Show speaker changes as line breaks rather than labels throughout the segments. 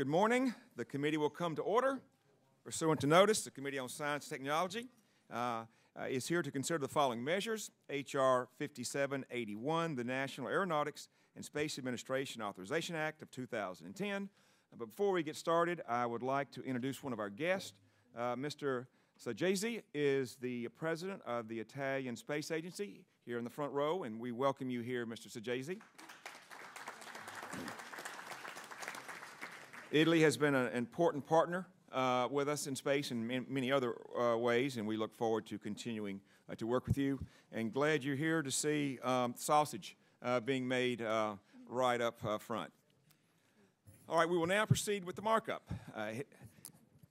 Good morning. The committee will come to order. Pursuant to notice, the Committee on Science and Technology uh, uh, is here to consider the following measures. H.R. 5781, the National Aeronautics and Space Administration Authorization Act of 2010. But before we get started, I would like to introduce one of our guests. Uh, Mr. Saggese is the president of the Italian Space Agency here in the front row, and we welcome you here, Mr. Saggese. Italy has been an important partner uh, with us in space in many other uh, ways, and we look forward to continuing uh, to work with you. And glad you're here to see um, sausage uh, being made uh, right up uh, front. All right, we will now proceed with the markup.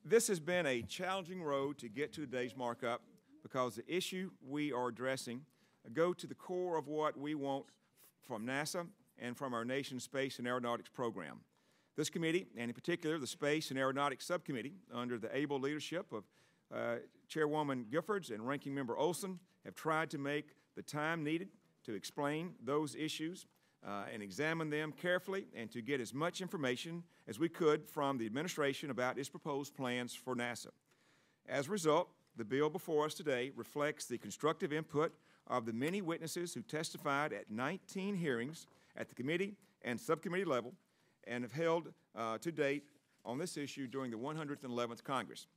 this has been a challenging road to get to today's markup because the issue we are addressing go to the core of what we want from NASA and from our nation's space and aeronautics program. This committee, and in particular the Space and Aeronautics Subcommittee, under the able leadership of uh, Chairwoman Giffords and Ranking Member Olson, have tried to make the time needed to explain those issues uh, and examine them carefully and to get as much information as we could from the administration about its proposed plans for NASA. As a result, the bill before us today reflects the constructive input of the many witnesses who testified at 19 hearings at the committee and subcommittee level and have held uh, to date on this issue during the 111th Congress.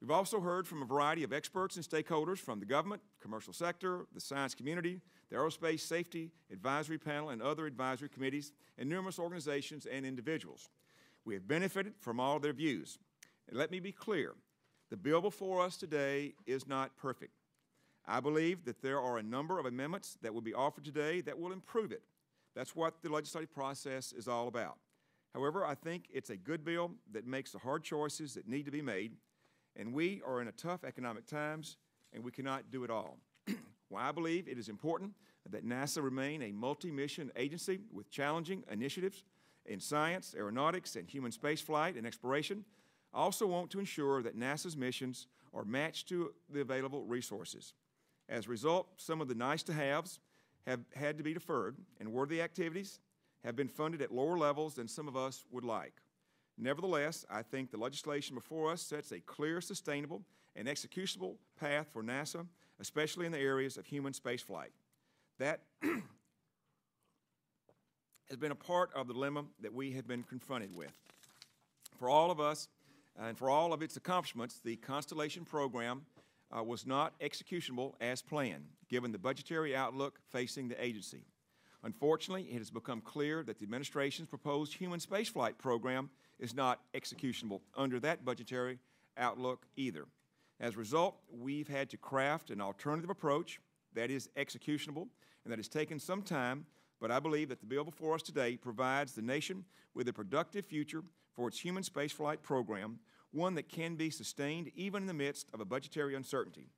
We've also heard from a variety of experts and stakeholders from the government, commercial sector, the science community, the Aerospace Safety Advisory Panel, and other advisory committees, and numerous organizations and individuals. We have benefited from all their views. And let me be clear, the bill before us today is not perfect. I believe that there are a number of amendments that will be offered today that will improve it. That's what the legislative process is all about. However, I think it's a good bill that makes the hard choices that need to be made, and we are in a tough economic times, and we cannot do it all. well, I believe it is important that NASA remain a multi-mission agency with challenging initiatives in science, aeronautics, and human spaceflight and exploration. I also want to ensure that NASA's missions are matched to the available resources. As a result, some of the nice-to-haves have had to be deferred, and worthy activities have been funded at lower levels than some of us would like. Nevertheless, I think the legislation before us sets a clear, sustainable, and executable path for NASA, especially in the areas of human spaceflight. That has been a part of the dilemma that we have been confronted with. For all of us, and for all of its accomplishments, the Constellation program uh, was not executable as planned, given the budgetary outlook facing the agency. Unfortunately, it has become clear that the administration's proposed human spaceflight program is not executable under that budgetary outlook either. As a result, we've had to craft an alternative approach that is executable and that has taken some time, but I believe that the bill before us today provides the nation with a productive future for its human spaceflight program, one that can be sustained even in the midst of a budgetary uncertainty.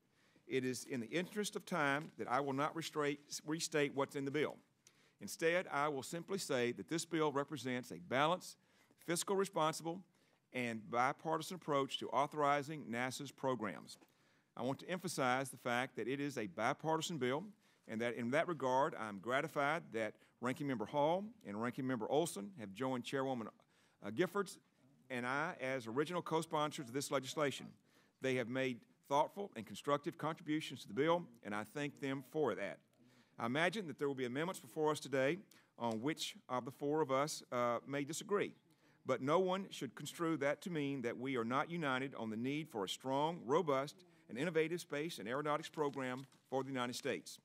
It is in the interest of time that I will not restate what's in the bill. Instead, I will simply say that this bill represents a balanced, fiscal responsible, and bipartisan approach to authorizing NASA's programs. I want to emphasize the fact that it is a bipartisan bill, and that in that regard, I'm gratified that Ranking Member Hall and Ranking Member Olson have joined Chairwoman uh, Giffords and I as original co-sponsors of this legislation. They have made thoughtful and constructive contributions to the bill, and I thank them for that. I imagine that there will be amendments before us today on which of the four of us uh, may disagree. But no one should construe that to mean that we are not united on the need for a strong, robust, and innovative space and aeronautics program for the United States.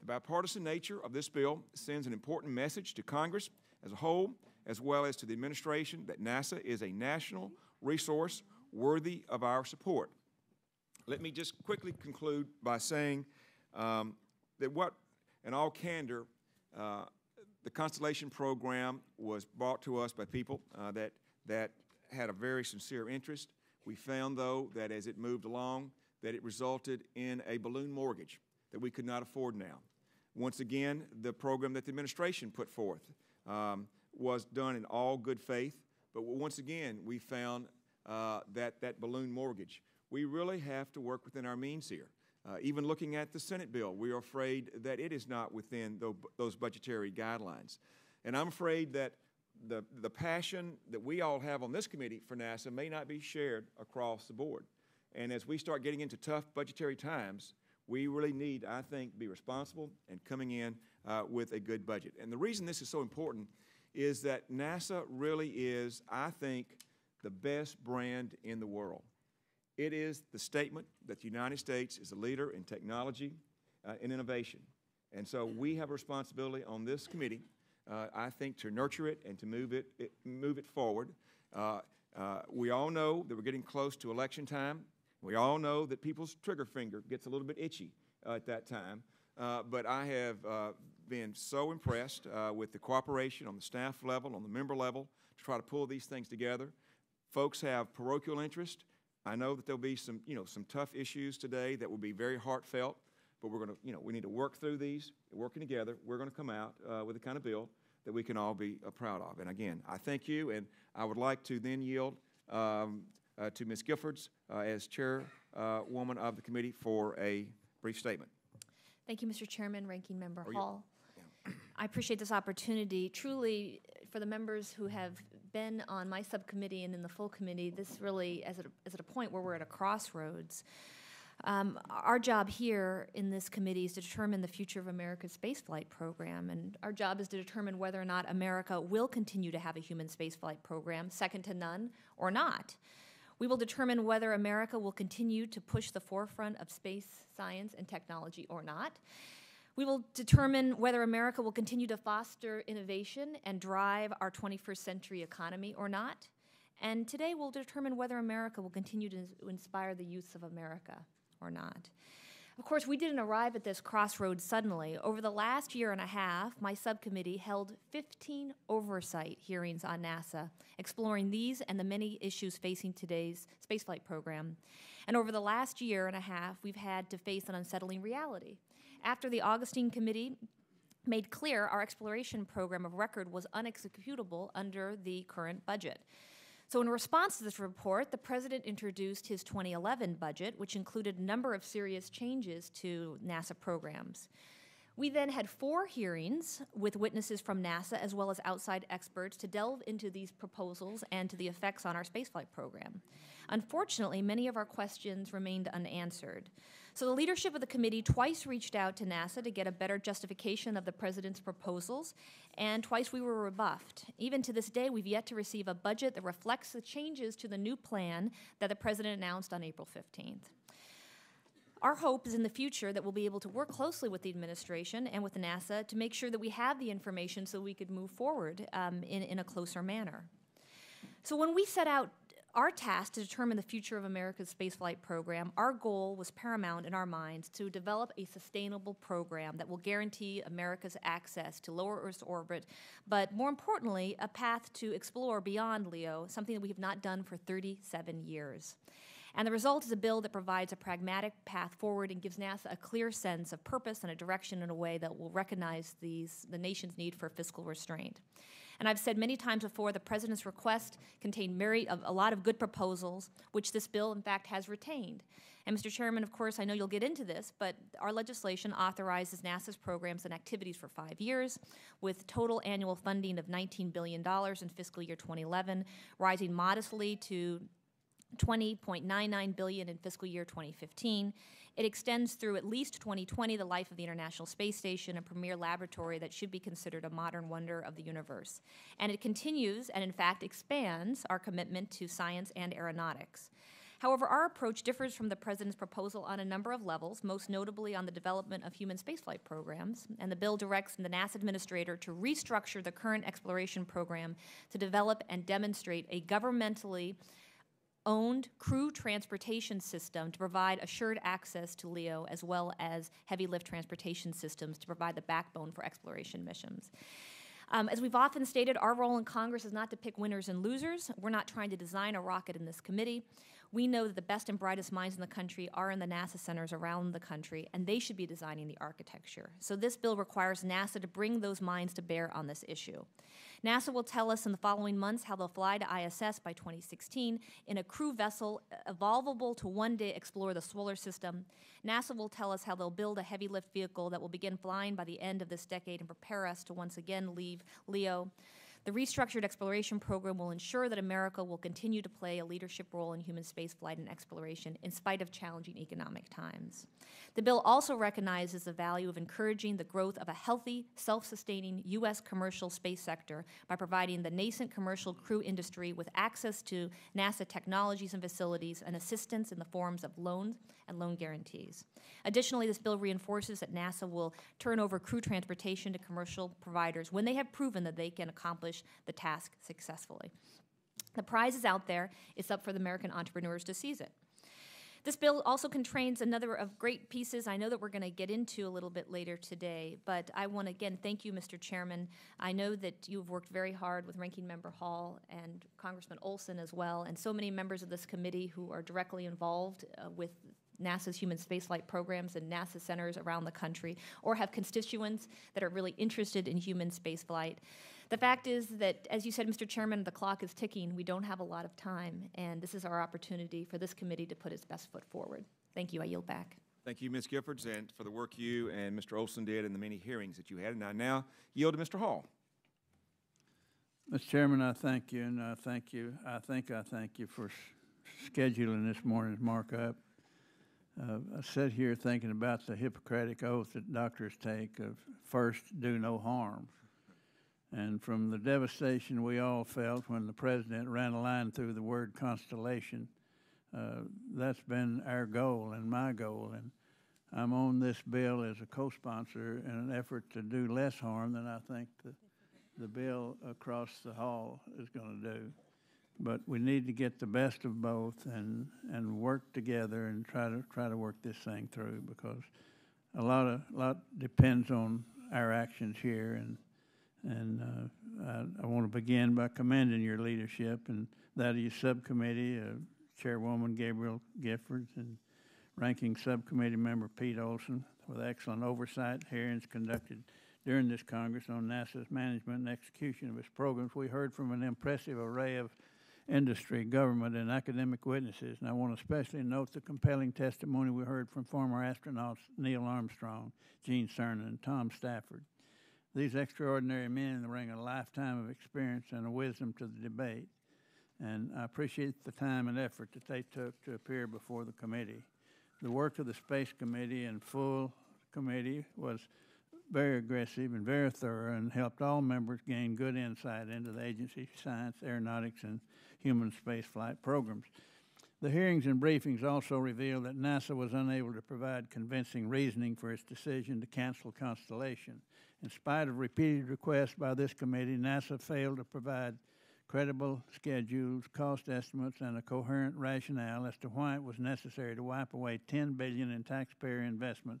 The bipartisan nature of this bill sends an important message to Congress as a whole, as well as to the administration, that NASA is a national resource worthy of our support. Let me just quickly conclude by saying um, that what in all candor, uh, the Constellation program was brought to us by people uh, that, that had a very sincere interest. We found, though, that as it moved along, that it resulted in a balloon mortgage that we could not afford now. Once again, the program that the administration put forth um, was done in all good faith, but once again, we found uh, that that balloon mortgage. We really have to work within our means here. Uh, even looking at the Senate bill, we are afraid that it is not within those budgetary guidelines. And I'm afraid that the, the passion that we all have on this committee for NASA may not be shared across the board. And as we start getting into tough budgetary times, we really need, I think, be responsible and coming in uh, with a good budget. And the reason this is so important is that NASA really is, I think, the best brand in the world. It is the statement that the United States is a leader in technology uh, and innovation. And so we have a responsibility on this committee, uh, I think, to nurture it and to move it, it move it forward. Uh, uh we all know that we're getting close to election time. We all know that people's trigger finger gets a little bit itchy uh, at that time. Uh, but I have been so impressed with the cooperation on the staff level, on the member level, to try to pull these things together. Folks have parochial interest. I know that there'll be some, you know, some tough issues today that will be very heartfelt but we're going to, you know, we need to work through these, working together. We're going to come out uh, with a kind of bill that we can all be uh, proud of. And again, I thank you, and I would like to then yield um, uh, to Ms. Giffords uh, as chairwoman of the committee for a brief statement.
Thank you, Mr. Chairman, Ranking Member Hall. Yeah. I appreciate this opportunity. Truly, for the members who have been on my subcommittee and in the full committee, this really is at a, is at a point where we're at a crossroads. Um, our job here in this committee is to determine the future of America's spaceflight program, and our job is to determine whether or not America will continue to have a human spaceflight program, second to none, or not. We will determine whether America will continue to push the forefront of space science and technology or not. We will determine whether America will continue to foster innovation and drive our 21st century economy or not. And today we'll determine whether America will continue to inspire the youth of America or not. Of course, we didn't arrive at this crossroads suddenly. Over the last year and a half, my subcommittee held 15 oversight hearings on NASA, exploring these and the many issues facing today's spaceflight program. And over the last year and a half, we've had to face an unsettling reality. After the Augustine Committee made clear our exploration program of record was unexecutable under the current budget. So, in response to this report, the President introduced his 2011 budget, which included a number of serious changes to NASA programs. We then had four hearings with witnesses from NASA as well as outside experts to delve into these proposals and to the effects on our spaceflight program. Unfortunately, many of our questions remained unanswered. So the leadership of the committee twice reached out to NASA to get a better justification of the president's proposals, and twice we were rebuffed. Even to this day, we've yet to receive a budget that reflects the changes to the new plan that the president announced on April 15th. Our hope is in the future that we'll be able to work closely with the administration and with NASA to make sure that we have the information so we could move forward um, in, in a closer manner. So when we set out our task to determine the future of America's spaceflight program, our goal was paramount in our minds to develop a sustainable program that will guarantee America's access to lower Earth's orbit, but more importantly, a path to explore beyond LEO, something that we have not done for 37 years. And the result is a bill that provides a pragmatic path forward and gives NASA a clear sense of purpose and a direction in a way that will recognize these, the nation's need for fiscal restraint. And I've said many times before, the President's request contained a, a lot of good proposals, which this bill, in fact, has retained. And Mr. Chairman, of course, I know you'll get into this, but our legislation authorizes NASA's programs and activities for five years, with total annual funding of $19 billion in fiscal year 2011, rising modestly to 20.99 billion in fiscal year 2015. It extends through at least 2020 the life of the International Space Station, a premier laboratory that should be considered a modern wonder of the universe. And it continues and in fact expands our commitment to science and aeronautics. However, our approach differs from the President's proposal on a number of levels, most notably on the development of human spaceflight programs. And the bill directs the NASA administrator to restructure the current exploration program to develop and demonstrate a governmentally owned crew transportation system to provide assured access to LEO, as well as heavy lift transportation systems to provide the backbone for exploration missions. Um, as we've often stated, our role in Congress is not to pick winners and losers. We're not trying to design a rocket in this committee. We know that the best and brightest minds in the country are in the NASA centers around the country, and they should be designing the architecture. So this bill requires NASA to bring those minds to bear on this issue. NASA will tell us in the following months how they'll fly to ISS by 2016 in a crew vessel uh, evolvable to one day explore the solar system. NASA will tell us how they'll build a heavy lift vehicle that will begin flying by the end of this decade and prepare us to once again leave LEO. The restructured exploration program will ensure that America will continue to play a leadership role in human spaceflight and exploration in spite of challenging economic times. The bill also recognizes the value of encouraging the growth of a healthy, self-sustaining U.S. commercial space sector by providing the nascent commercial crew industry with access to NASA technologies and facilities and assistance in the forms of loans and loan guarantees. Additionally, this bill reinforces that NASA will turn over crew transportation to commercial providers when they have proven that they can accomplish the task successfully. The prize is out there. It's up for the American entrepreneurs to seize it. This bill also contains another of great pieces I know that we're going to get into a little bit later today, but I want to again thank you, Mr. Chairman. I know that you've worked very hard with Ranking Member Hall and Congressman Olson as well, and so many members of this committee who are directly involved uh, with NASA's human spaceflight programs and NASA centers around the country, or have constituents that are really interested in human spaceflight. The fact is that, as you said, Mr. Chairman, the clock is ticking. We don't have a lot of time, and this is our opportunity for this committee to put its best foot forward. Thank you. I yield back.
Thank you, Ms. Giffords, and for the work you and Mr. Olson did and the many hearings that you had. And I now yield to Mr. Hall.
Mr. Chairman, I thank you, and I thank you. I think I thank you for scheduling this morning's markup. Uh, I sit here thinking about the Hippocratic oath that doctors take of first, do no harm. And from the devastation we all felt when the president ran a line through the word constellation, uh, that's been our goal and my goal. And I'm on this bill as a co-sponsor in an effort to do less harm than I think the, the bill across the hall is going to do. But we need to get the best of both and, and work together and try to try to work this thing through because a lot of lot depends on our actions here and and uh, I, I want to begin by commending your leadership and that of your subcommittee, uh, Chairwoman Gabrielle Giffords and Ranking Subcommittee Member Pete Olson with excellent oversight hearings conducted during this Congress on NASA's management and execution of its programs. We heard from an impressive array of industry, government, and academic witnesses, and I want to especially note the compelling testimony we heard from former astronauts Neil Armstrong, Gene Cernan, and Tom Stafford. These extraordinary men bring a lifetime of experience and a wisdom to the debate, and I appreciate the time and effort that they took to appear before the committee. The work of the Space Committee and full committee was very aggressive and very thorough and helped all members gain good insight into the agency's science, aeronautics, and human spaceflight programs. The hearings and briefings also revealed that NASA was unable to provide convincing reasoning for its decision to cancel Constellation. In spite of repeated requests by this committee, NASA failed to provide credible schedules, cost estimates, and a coherent rationale as to why it was necessary to wipe away 10 billion in taxpayer investment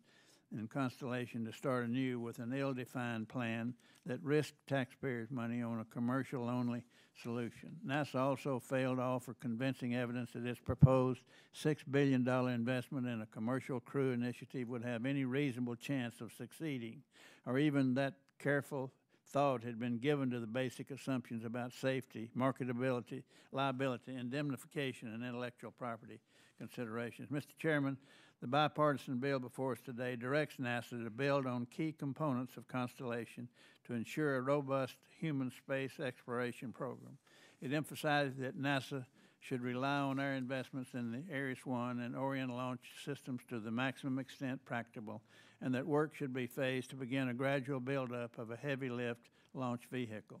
in Constellation to start anew with an ill-defined plan that risked taxpayers' money on a commercial-only solution. NASA also failed to offer convincing evidence that its proposed $6 billion investment in a commercial crew initiative would have any reasonable chance of succeeding, or even that careful thought had been given to the basic assumptions about safety, marketability, liability, indemnification, and intellectual property considerations. Mr. Chairman, the bipartisan bill before us today directs NASA to build on key components of Constellation to ensure a robust human space exploration program. It emphasizes that NASA should rely on our investments in the Ares 1 and Orion launch systems to the maximum extent practicable, and that work should be phased to begin a gradual buildup of a heavy lift launch vehicle.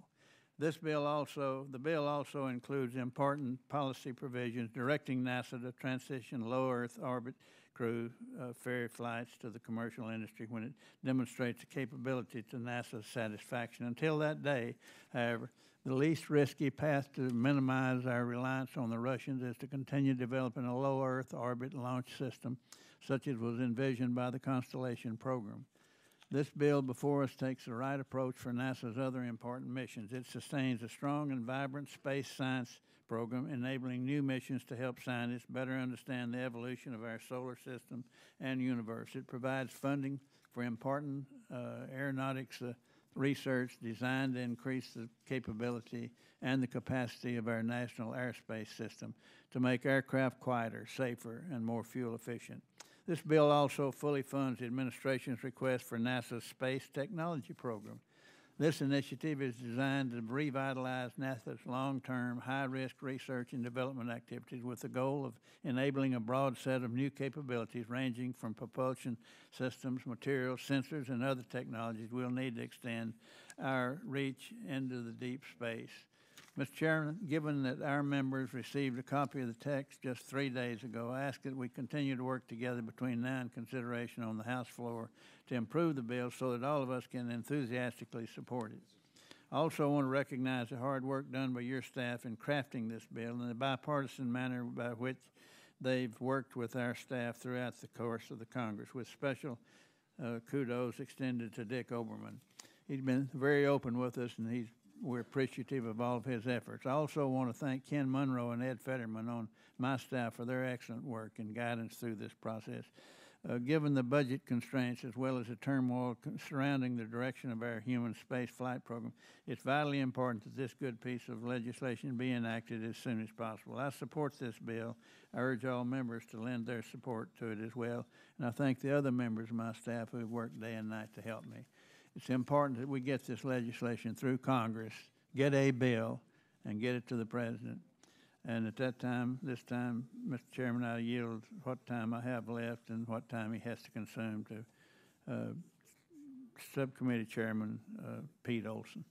This bill also, the bill also includes important policy provisions directing NASA to transition low Earth orbit crew uh, ferry flights to the commercial industry when it demonstrates the capability to NASA's satisfaction. Until that day, however, the least risky path to minimize our reliance on the Russians is to continue developing a low Earth orbit launch system, such as was envisioned by the Constellation program. This bill before us takes the right approach for NASA's other important missions. It sustains a strong and vibrant space science program, enabling new missions to help scientists better understand the evolution of our solar system and universe. It provides funding for important uh, aeronautics uh, research designed to increase the capability and the capacity of our national airspace system to make aircraft quieter, safer, and more fuel efficient. This bill also fully funds the administration's request for NASA's Space Technology Program, This initiative is designed to revitalize NASA's long-term, high-risk research and development activities with the goal of enabling a broad set of new capabilities ranging from propulsion systems, materials, sensors, and other technologies we'll need to extend our reach into the deep space. Mr. Chairman, given that our members received a copy of the text just three days ago, I ask that we continue to work together between now and consideration on the House floor to improve the bill so that all of us can enthusiastically support it. I also want to recognize the hard work done by your staff in crafting this bill and the bipartisan manner by which they've worked with our staff throughout the course of the Congress, with special uh, kudos extended to Dick Obermann. He's been very open with us, and he's we're appreciative of all of his efforts. I also want to thank Ken Monroe and Ed Feddeman on my staff for their excellent work and guidance through this process. Uh, given the budget constraints as well as the turmoil surrounding the direction of our human space flight program, it's vitally important that this good piece of legislation be enacted as soon as possible. I support this bill. I urge all members to lend their support to it as well, and I thank the other members of my staff who have worked day and night to help me it's important that we get this legislation through Congress, get a bill, and get it to the president. And at that time, this time, Mr. Chairman, I yield what time I have left and what time he has to consume to uh, Subcommittee Chairman uh, Pete Olson.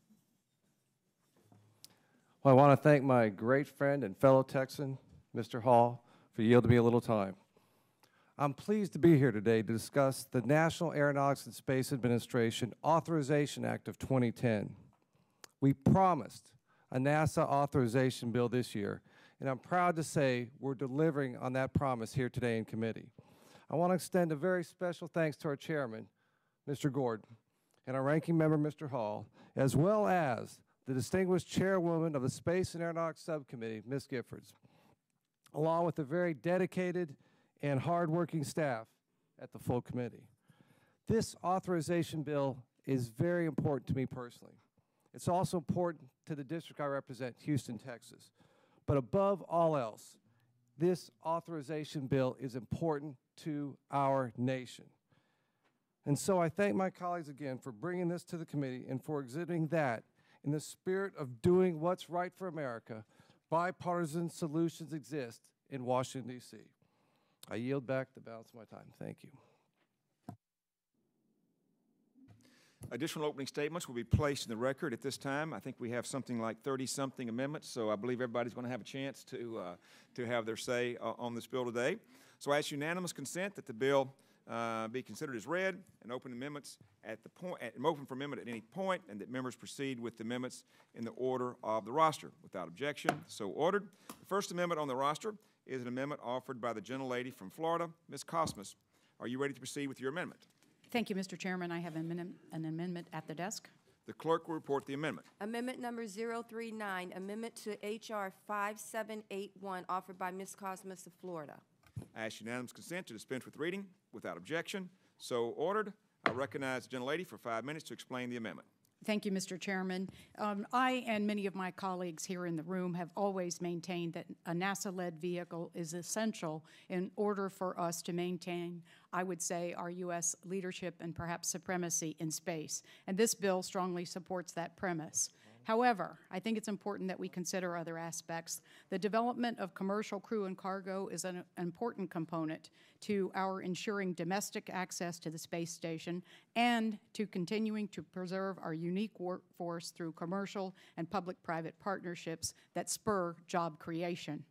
Well, I want to thank my great friend and fellow Texan, Mr. Hall, for yielding me a little time. I'm pleased to be here today to discuss the National Aeronautics and Space Administration Authorization Act of 2010. We promised a NASA authorization bill this year, and I'm proud to say we're delivering on that promise here today in committee. I want to extend a very special thanks to our chairman, Mr. Gordon, and our ranking member, Mr. Hall, as well as the distinguished chairwoman of the Space and Aeronautics Subcommittee, Ms. Giffords, along with the very dedicated and hardworking staff at the full committee. This authorization bill is very important to me personally. It's also important to the district I represent, Houston, Texas. But above all else, this authorization bill is important to our nation. And so I thank my colleagues again for bringing this to the committee and for exhibiting that in the spirit of doing what's right for America, bipartisan solutions exist in Washington, D.C. I yield back the balance of my time. Thank you.
Additional opening statements will be placed in the record at this time. I think we have something like 30-something amendments, so I believe everybody's going to have a chance to, uh, to have their say uh, on this bill today. So I ask unanimous consent that the bill uh, be considered as read and open amendments at the point, at, open for amendment at any point, and that members proceed with the amendments in the order of the roster. Without objection, so ordered. The first amendment on the roster is an amendment offered by the gentlelady from Florida, Ms. Kosmas. Are you ready to proceed with your amendment?
Thank you, Mr. Chairman. I have an amendment at the desk.
The clerk will report the amendment.
Amendment number 039, amendment to H.R. 5781, offered by Ms. Kosmas of Florida.
I ask unanimous consent to dispense with reading without objection. So ordered. I recognize the gentlelady for five minutes to explain the amendment.
Thank you, Mr. Chairman. Um, I and many of my colleagues here in the room have always maintained that a NASA led vehicle is essential in order for us to maintain, I would say, our U.S. leadership and perhaps supremacy in space. And this bill strongly supports that premise. However, I think it's important that we consider other aspects. The development of commercial crew and cargo is an important component to our ensuring domestic access to the space station and to continuing to preserve our unique workforce through commercial and public-private partnerships that spur job creation.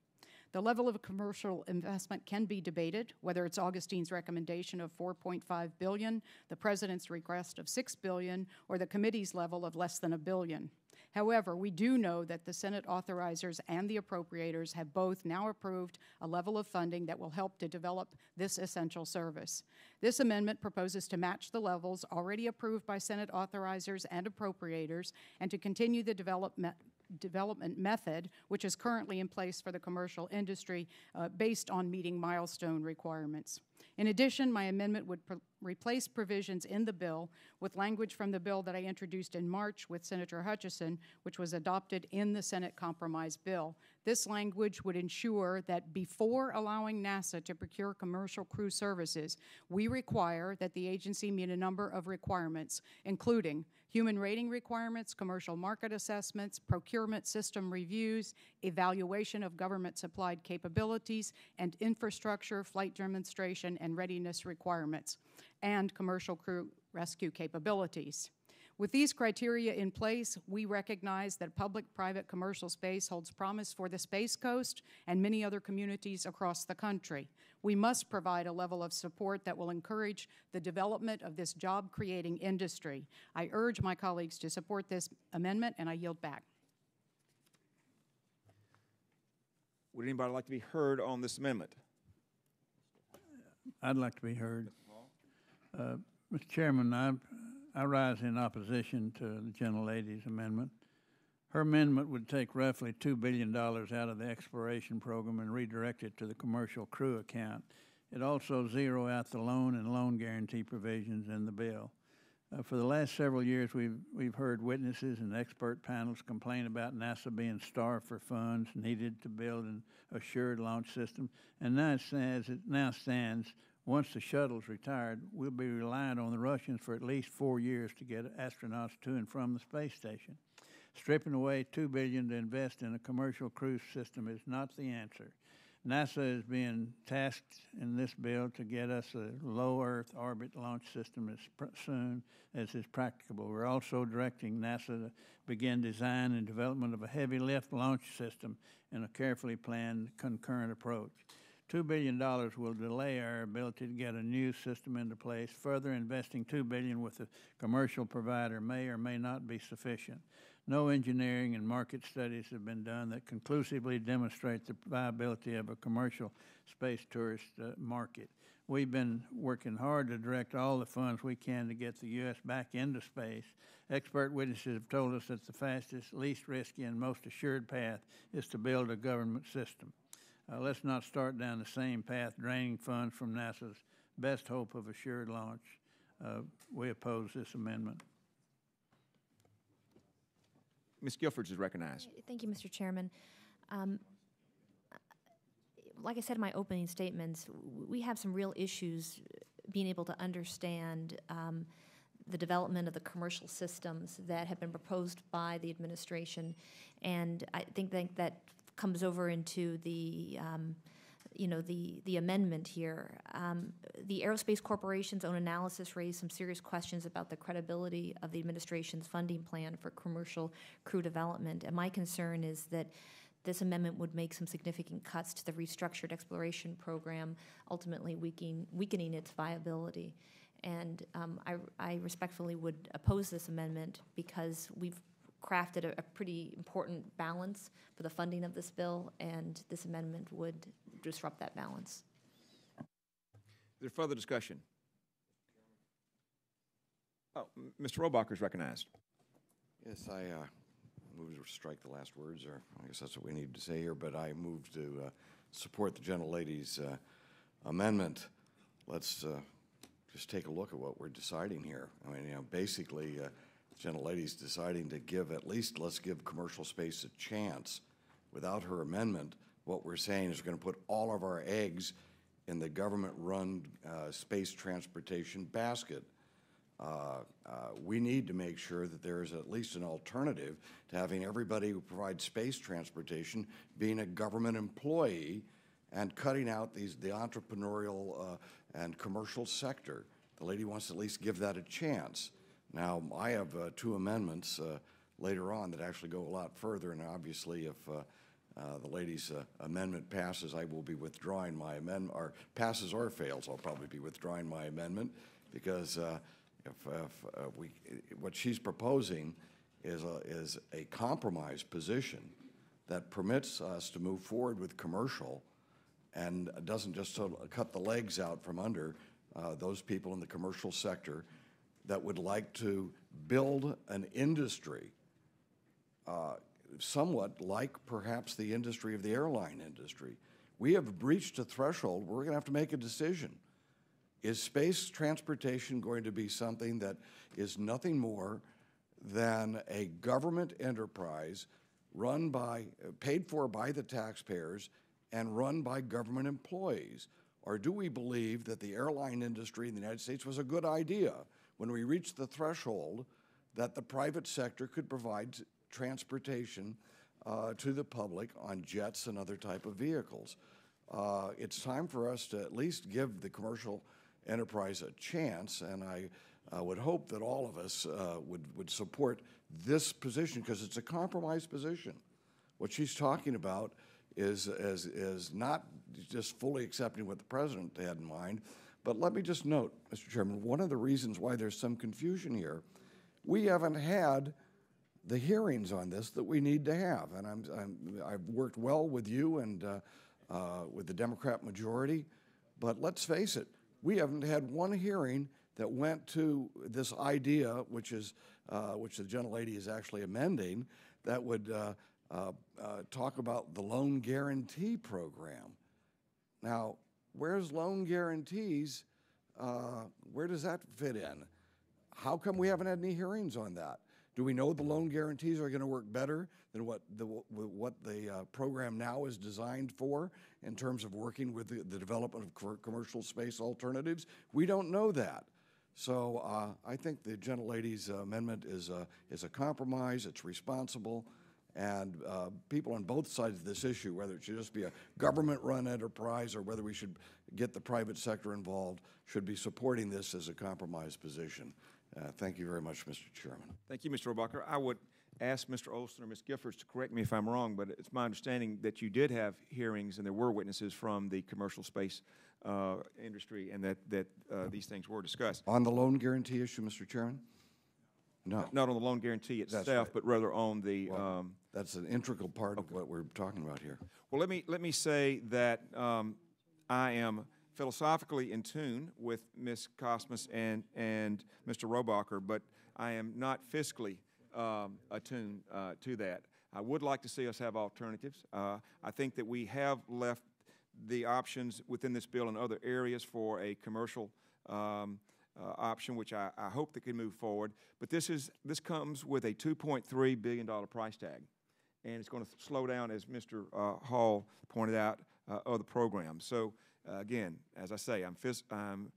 The level of commercial investment can be debated, whether it's Augustine's recommendation of 4.5 billion, the president's request of 6 billion, or the committee's level of less than a billion. However, we do know that the Senate authorizers and the appropriators have both now approved a level of funding that will help to develop this essential service. This amendment proposes to match the levels already approved by Senate authorizers and appropriators and to continue the development development method, which is currently in place for the commercial industry uh, based on meeting milestone requirements. In addition, my amendment would pr- replace provisions in the bill with language from the bill that I introduced in March with Senator Hutchison, which was adopted in the Senate compromise bill. This language would ensure that before allowing NASA to procure commercial crew services, we require that the agency meet a number of requirements, including human rating requirements, commercial market assessments, procurement system reviews, evaluation of government-supplied capabilities, and infrastructure, flight demonstration, and readiness requirements, and commercial crew rescue capabilities. With these criteria in place, we recognize that public-private commercial space holds promise for the Space Coast and many other communities across the country. We must provide a level of support that will encourage the development of this job-creating industry. I urge my colleagues to support this amendment, and I yield back.
Would anybody like to be heard on this amendment?
I'd like to be heard. Uh, Mr. Chairman, I, I rise in opposition to the gentlelady's amendment. Her amendment would take roughly $2 billion out of the exploration program and redirect it to the commercial crew account. It also zero out the loan and loan guarantee provisions in the bill. Uh, for the last several years, we've, we've heard witnesses and expert panels complain about NASA being starved for funds needed to build an assured launch system. And now it stands, it now stands, once the shuttle's retired, we'll be reliant on the Russians for at least four years to get astronauts to and from the space station. Stripping away 2 billion to invest in a commercial cruise system is not the answer. NASA is being tasked in this bill to get us a low Earth orbit launch system as pr- soon as is practicable. We're also directing NASA to begin design and development of a heavy lift launch system in a carefully planned concurrent approach. $2 billion will delay our ability to get a new system into place. Further investing 2 billion with a commercial provider may or may not be sufficient. No engineering and market studies have been done that conclusively demonstrate the viability of a commercial space tourist uh, market. We've been working hard to direct all the funds we can to get the U.S. back into space. Expert witnesses have told us that the fastest, least risky, and most assured path is to build a government system. Uh, let's not start down the same path, draining funds from NASA's best hope of assured launch. Uh, we oppose this amendment.
Ms. Giffords is recognized.
Thank you, Mr. Chairman. Um, like I said in my opening statements, we have some real issues being able to understand um, the development of the commercial systems that have been proposed by the administration, and I think, think that comes over into the um, you know the the amendment here. Um, the aerospace corporation's own analysis raised some serious questions about the credibility of the administration's funding plan for commercial crew development, and my concern is that this amendment would make some significant cuts to the restructured exploration program, ultimately weakening, weakening its viability. And um, I, I respectfully would oppose this amendment because we've crafted a, a pretty important balance for the funding of this bill, and this amendment would disrupt that balance.
Is there further discussion? Oh, Mr. Rohrabacher is recognized.
Yes, I uh, move to strike the last words, or I guess that's what we need to say here, but I move to uh, support the gentlelady's uh, amendment. Let's uh, just take a look at what we're deciding here. I mean, you know, basically, uh, the gentlelady's deciding to give, at least, let's give commercial space a chance. Without her amendment, what we're saying is we're going to put all of our eggs in the government-run uh, space transportation basket. Uh, uh, we need to make sure that there is at least an alternative to having everybody who provides space transportation being a government employee and cutting out these, the entrepreneurial uh, and commercial sector. The lady wants to at least give that a chance. Now, I have uh, two amendments uh, later on that actually go a lot further, and obviously, if uh, the lady's uh, amendment passes, I will be withdrawing my amendment, or passes or fails, I'll probably be withdrawing my amendment, because uh, if, if uh, we, what she's proposing is a, is a compromise position that permits us to move forward with commercial and doesn't just sort of cut the legs out from under uh, those people in the commercial sector that would like to build an industry somewhat like perhaps the industry of the airline industry. We have reached a threshold, we're going to have to make a decision. Is space transportation going to be something that is nothing more than a government enterprise run by, paid for by the taxpayers and run by government employees? Or do we believe that the airline industry in the United States was a good idea when we reached the threshold that the private sector could provide transportation uh, to the public on jets and other type of vehicles? Uh, it's time for us to at least give the commercial enterprise a chance, and I uh, would hope that all of us uh, would, would support this position because it's a compromise position. What she's talking about is, is, is not just fully accepting what the president had in mind, but let me just note, Mr. Chairman, one of the reasons why there's some confusion here, we haven't had the hearings on this that we need to have. And I'm, I'm, I've worked well with you and uh, uh, with the Democrat majority, but let's face it, we haven't had one hearing that went to this idea, which is uh, which the gentlelady is actually amending, that would uh, uh, uh, talk about the loan guarantee program. Now, where's loan guarantees? Where does that fit in? How come we haven't had any hearings on that? Do we know the loan guarantees are going to work better than what the, what the uh, program now is designed for in terms of working with the, the development of commercial space alternatives? We don't know that. So uh, I think the gentlelady's amendment is a, is a compromise, it's responsible, and uh, people on both sides of this issue, whether it should just be a government-run enterprise or whether we should get the private sector involved, should be supporting this as a compromise position. Uh, thank you very much, Mr. Chairman.
Thank you, Mr. Rohrabacher. I would ask Mr. Olson or Ms. Giffords to correct me if I'm wrong, but it's my understanding that you did have hearings and there were witnesses from the commercial space uh, industry and that, that uh, these things were discussed.
On the loan guarantee issue, Mr. Chairman? No.
Not on the loan guarantee itself,
right.
but rather on the,
Well,
um,
That's an integral part of what we're talking about here.
well, let me, let me say that um, I am philosophically in tune with Ms. Kosmas and, and Mr. Rohrabacher, but I am not fiscally um, attuned uh, to that. I would like to see us have alternatives. Uh, I think that we have left the options within this bill in other areas for a commercial um, uh, option, which I, I hope that can move forward. But this is this comes with a 2.3 billion dollar price tag, and it's going to slow down, as Mr. Uh, Hall pointed out, uh, other programs. So uh, again, as I say, I'm, I'm,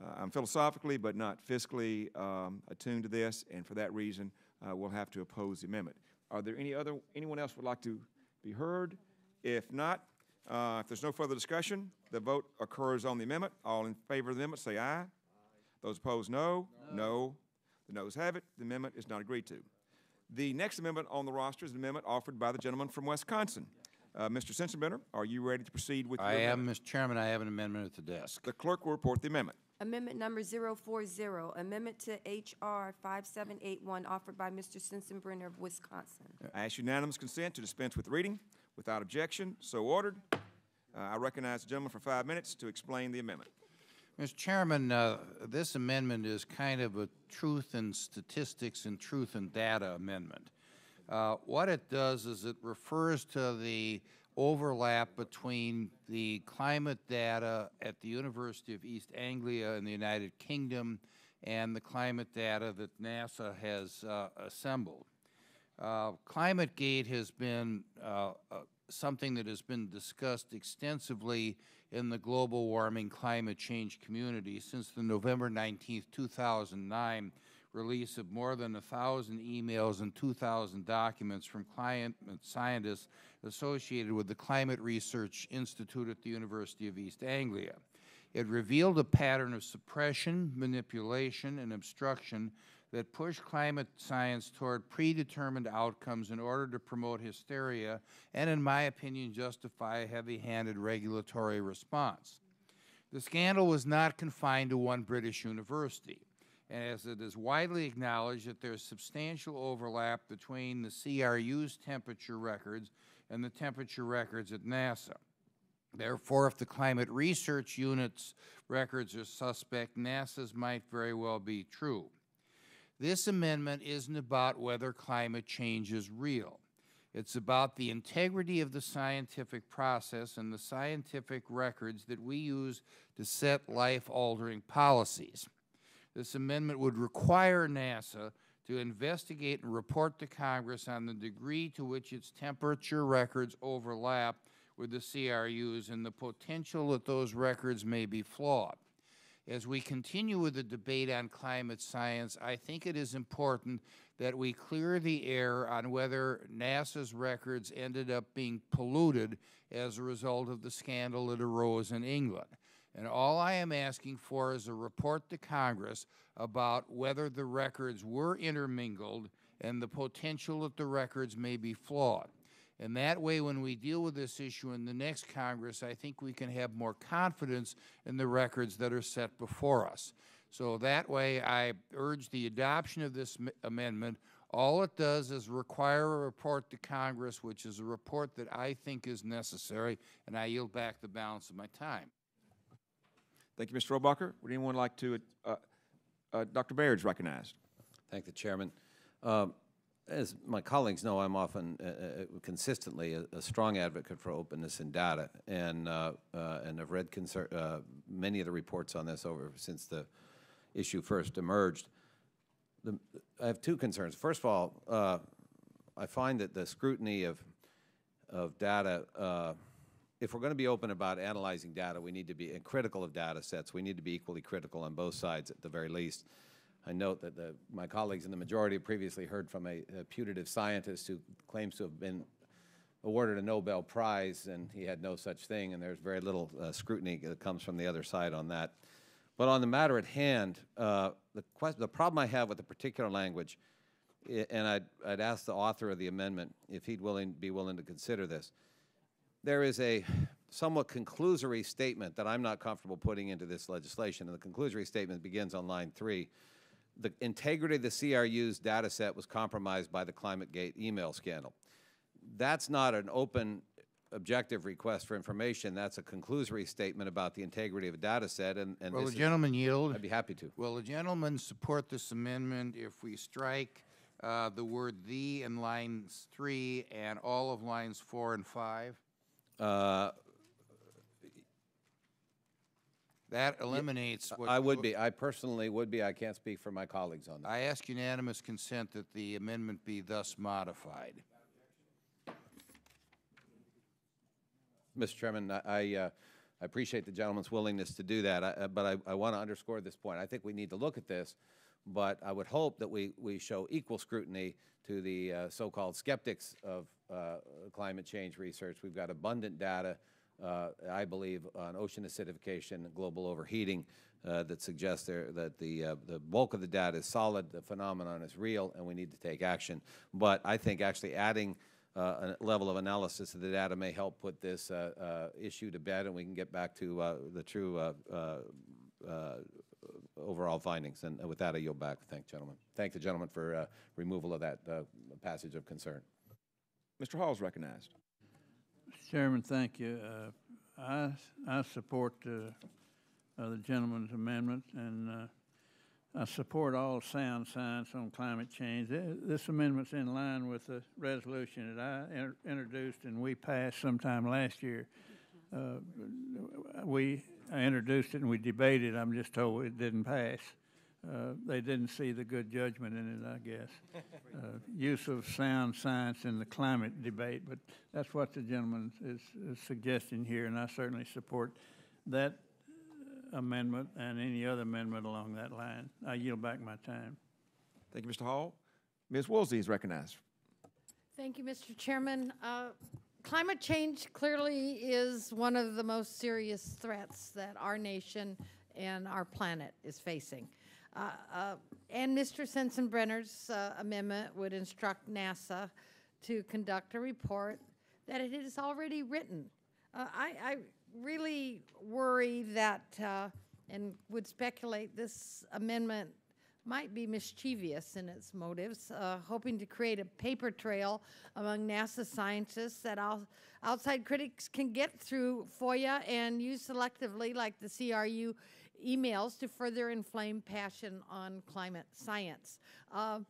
uh, I'm philosophically but not fiscally um, attuned to this, and for that reason, uh, we'll have to oppose the amendment. Are there any other, anyone else would like to be heard? If not, uh, if there's no further discussion, the vote occurs on the amendment. All in favor of the amendment, say aye. aye. Those opposed, no. no. No. The noes have it. The amendment is not agreed to. The next amendment on the roster is an amendment offered by the gentleman from Wisconsin. Uh, Mr. Sensenbrenner, are you ready to proceed with
I
your
am,
amendment?
Mr. Chairman. I have an amendment at the desk.
The clerk will report the amendment.
Amendment number 040, amendment to H.R. 5781, offered by Mr. Sensenbrenner of Wisconsin.
I ask unanimous consent to dispense with reading. Without objection, so ordered. Uh, I recognize the gentleman for five minutes to explain the amendment.
Mr. Chairman, uh, this amendment is kind of a truth and statistics and truth and data amendment. Uh, what it does is it refers to the overlap between the climate data at the University of East Anglia in the United Kingdom and the climate data that NASA has uh, assembled. Uh, ClimateGate has been uh, uh something that has been discussed extensively in the global warming climate change community since the November 19, 2009 release of more than 1,000 emails and 2,000 documents from climate scientists associated with the Climate Research Institute at the University of East Anglia. It revealed a pattern of suppression, manipulation, and obstruction that push climate science toward predetermined outcomes in order to promote hysteria and, in my opinion, justify a heavy-handed regulatory response. The scandal was not confined to one British university, as it is widely acknowledged that there is substantial overlap between the CRU's temperature records and the temperature records at NASA. Therefore, if the Climate Research Unit's records are suspect, NASA's might very well be true. This amendment isn't about whether climate change is real. It's about the integrity of the scientific process and the scientific records that we use to set life-altering policies. This amendment would require NASA to investigate and report to Congress on the degree to which its temperature records overlap with the CRUs and the potential that those records may be flawed. As we continue with the debate on climate science, I think it is important that we clear the air on whether NASA's records ended up being polluted as a result of the scandal that arose in England. And all I am asking for is a report to Congress about whether the records were intermingled and the potential that the records may be flawed. And that way, when we deal with this issue in the next Congress, I think we can have more confidence in the records that are set before us. So that way, I urge the adoption of this amendment. All it does is require a report to Congress, which is a report that I think is necessary, and I yield back the balance of my time.
Thank you, Mr. Rohrabacher. Would anyone like to, uh, uh, Dr. Baird's recognized.
Thank the Chairman. Um, as my colleagues know, I'm often uh, uh, consistently a, a, strong advocate for openness in data, and uh, and I've read many of the reports on this over since the issue first emerged. The, I have two concerns. First of all, I find that the scrutiny of of data, if we're going to be open about analyzing data, we need to be critical of data sets. We need to be equally critical on both sides at the very least. I note that the, my colleagues in the majority have previously heard from a, a, putative scientist who claims to have been awarded a Nobel Prize, and he had no such thing, and there's very little uh, scrutiny that comes from the other side on that. But on the matter at hand, uh, the, the problem I have with the particular language, and I'd, I'd ask the author of the amendment if he'd willing, be willing to consider this. There is a somewhat conclusory statement that I'm not comfortable putting into this legislation, and the conclusory statement begins on line three the integrity of the CRU's data set was compromised by the ClimateGate email scandal. That's not an open objective request for information. That's a conclusory statement about the integrity of a data set. And, and
Will the gentleman yield?
I'd be happy to.
Will the gentleman support this amendment if we strike uh, the word the in lines three and all of lines four and five? Uh, That eliminates what...
I would be. I personally would be. I can't speak for my colleagues on that.
I ask unanimous consent that the amendment be thus modified.
Mr. Chairman, I, uh, I appreciate the gentleman's willingness to do that, I, uh, but I, I want to underscore this point. I think we need to look at this, but I would hope that we, we show equal scrutiny to the uh, so-called skeptics of climate change research. We've got abundant data uh, I believe, on ocean acidification global overheating uh, that suggests there, that the, uh, the bulk of the data is solid, the phenomenon is real, and we need to take action. But I think actually adding uh, a level of analysis of the data may help put this uh, uh, issue to bed, and we can get back to the true overall findings. And with that, I yield back. Thank gentlemen. Thank the gentleman for removal of that passage of concern.
Mr. Hall is recognized.
Chairman, thank you. Uh, I, I support uh, uh, the gentleman's amendment, and uh, I support all sound science on climate change. This amendment's in line with the resolution that I introduced and we passed sometime last year. Uh, we I introduced it and we debated. I'm just told it didn't pass. Uh, they didn't see the good judgment in it, I guess. Uh, use of sound science in the climate debate, but that's what the gentleman is, is suggesting here, and I certainly support that amendment and any other amendment along that line. I yield back my time.
Thank you, Mr. Hall. Ms. Woolsey is recognized.
Thank you, Mr. Chairman. Uh, climate change clearly is one of the most serious threats that our nation and our planet is facing. Uh, uh, and Mr. Sensenbrenner's uh, amendment would instruct NASA to conduct a report that it is already written. I, I, really worry that, and would speculate, this amendment might be mischievous in its motives, uh, hoping to create a paper trail among NASA scientists that outside critics can get through FOIA and use selectively, like the CRU emails to further inflame passion on climate science. Uh,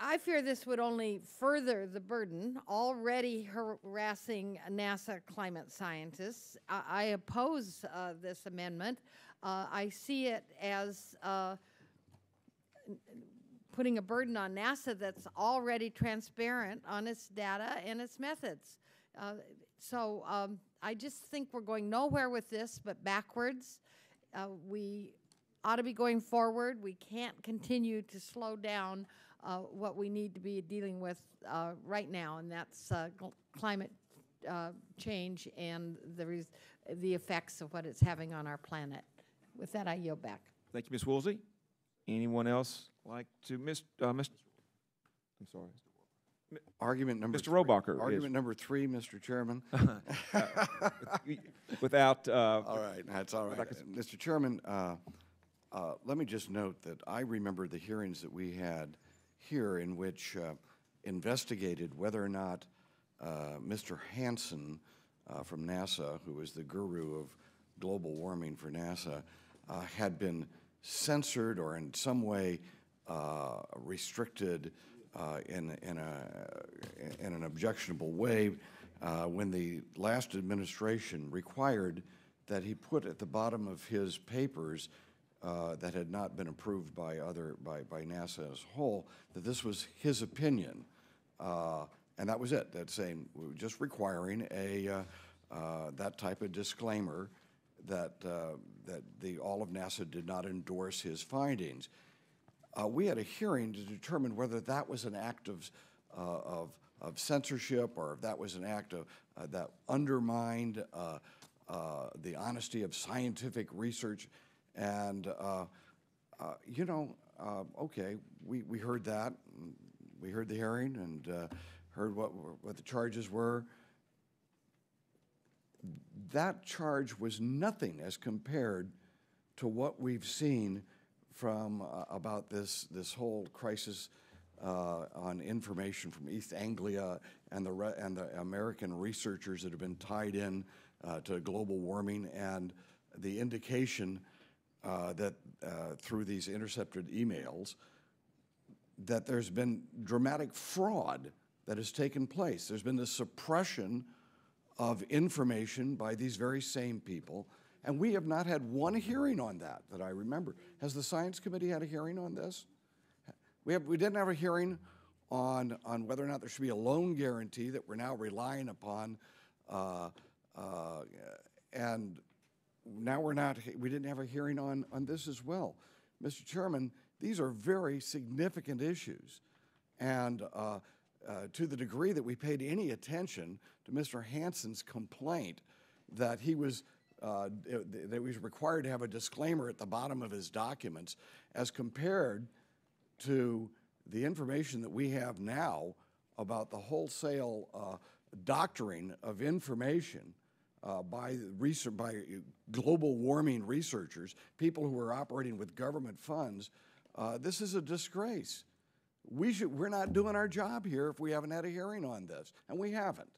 I, fear this would only further the burden already harassing NASA climate scientists. I, I oppose uh, this amendment. Uh, I see it as uh, putting a burden on NASA that's already transparent on its data and its methods. Uh, so um, I just think we're going nowhere with this but backwards. Uh, we ought to be going forward. We can't continue to slow down uh, what we need to be dealing with uh, right now, and that's uh, climate uh, change and the, the effects of what it's having on our planet. With that, I yield back.
Thank you, Ms. Woolsey. Anyone else like to, uh, Mr., I'm sorry.
Argument number.
Mr.
three-
Rohrabacher is-
Argument number three, Mr. Chairman.
Without, uh,
All right, that's all right. Mr. Chairman, uh, uh, let me just note that I remember the hearings that we had here in which uh, investigated whether or not uh, Mr. Hansen uh, from NASA, who was the guru of global warming for NASA, uh, had been censored or in some way uh, restricted uh, in, in, a, in an objectionable way uh, when the last administration required that he put at the bottom of his papers uh, that had not been approved by other by, by NASA as a whole that this was his opinion, uh, and that was it. That saying we were just requiring a uh, uh, that type of disclaimer that uh, that the all of NASA did not endorse his findings. Uh, we had a hearing to determine whether that was an act of, uh, of, of censorship or if that was an act of, uh, that undermined uh, uh, the honesty of scientific research. And, uh, you know, okay, we, we heard that. We heard the hearing and heard what, what the charges were. That charge was nothing as compared to what we've seen from uh, about this this whole crisis uh, on information from East Anglia and the and the American researchers that have been tied in uh, to global warming and the indication uh, that uh, through these intercepted emails that there's been dramatic fraud that has taken place. There's been the suppression of information by these very same people, and we have not had one hearing on that that I remember. Has the Science Committee had a hearing on this? We, have, we didn't have a hearing on, on whether or not there should be a loan guarantee that we're now relying upon, uh, uh, and now we're not, we didn't have a hearing on, on this as well. Mr. Chairman, these are very significant issues. And uh, uh, to the degree that we paid any attention to Mr. Hansen's complaint that he was uh, that he was required to have a disclaimer at the bottom of his documents, as compared to the information that we have now about the wholesale uh, doctoring of information uh, by research, by global warming researchers, people who are operating with government funds. Uh, this is a disgrace. We should, we're not doing our job here if we haven't had a hearing on this, and we haven't.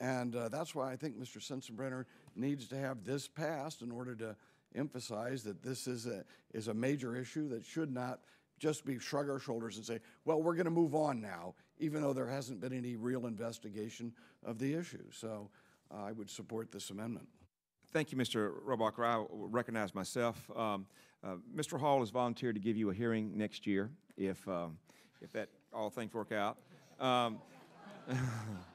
And uh, that's why I think Mr. Sensenbrenner needs to have this passed in order to emphasize that this is a, is a major issue that should not just be shrug our shoulders and say, well, we're going to move on now, even though there hasn't been any real investigation of the issue. So uh, I would support this amendment.
Thank you, Mr. Rohrabacher. I recognize myself. Um, uh, Mr. Hall has volunteered to give you a hearing next year if, um, if that all things work out. Um,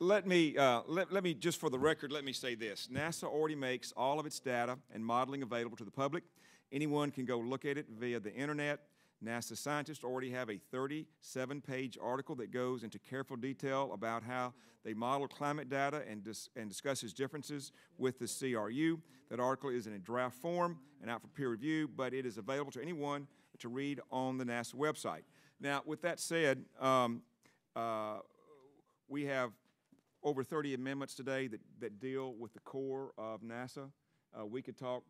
let me, uh, let, let me, just for the record, let me say this. NASA already makes all of its data and modeling available to the public. Anyone can go look at it via the internet. NASA scientists already have a 37-page article that goes into careful detail about how they model climate data and, dis- and discusses differences with the CRU. That article is in a draft form and out for peer review, but it is available to anyone to read on the NASA website. Now, with that said, um, uh, we have over 30 amendments today that, that deal with the core of NASA. Uh, we could talk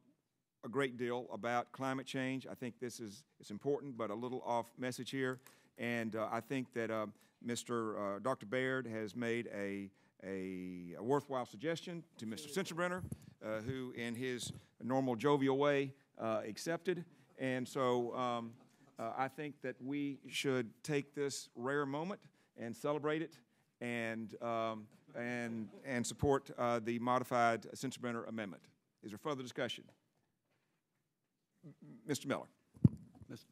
a great deal about climate change. I think this is it's important, but a little off message here. And uh, I think that uh, Mr. Uh, Dr. Baird has made a, a, a worthwhile suggestion to Mr. Sensenbrenner, uh, who, in his normal jovial way, uh, accepted. And so um, uh, I think that we should take this rare moment and celebrate it and, um, and, and support uh, the modified Sensenbrenner amendment. Is there further discussion? Mr. Miller.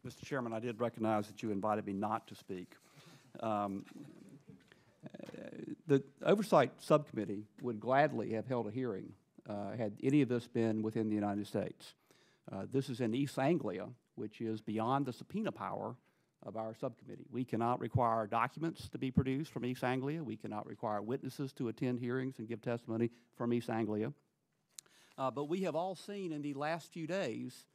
Mr. Chairman, I did recognize that you invited me not to speak. Um, The Oversight Subcommittee would gladly have held a hearing uh, had any of this been within the United States. Uh, This is in East Anglia, which is beyond the subpoena power of our subcommittee. We cannot require documents to be produced from East Anglia. We cannot require witnesses to attend hearings and give testimony from East Anglia. Uh, but we have all seen in the last few days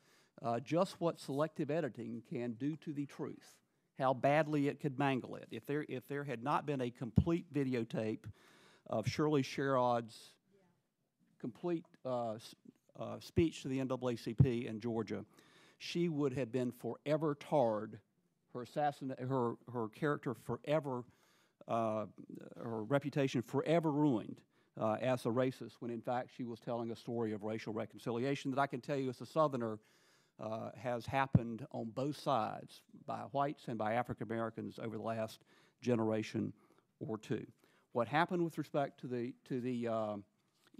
uh, just what selective editing can do to the truth, how badly it could mangle it. If there, if there had not been a complete videotape of Shirley Sherrod's complete uh, uh, speech to the NAACP in Georgia, she would have been forever tarred, her assassin, her, her character forever, uh, her reputation forever ruined uh, as a racist, when in fact she was telling a story of racial reconciliation that I can tell you as a Southerner uh, has happened on both sides by whites and by African Americans over the last generation or two. What happened with respect to the to the uh,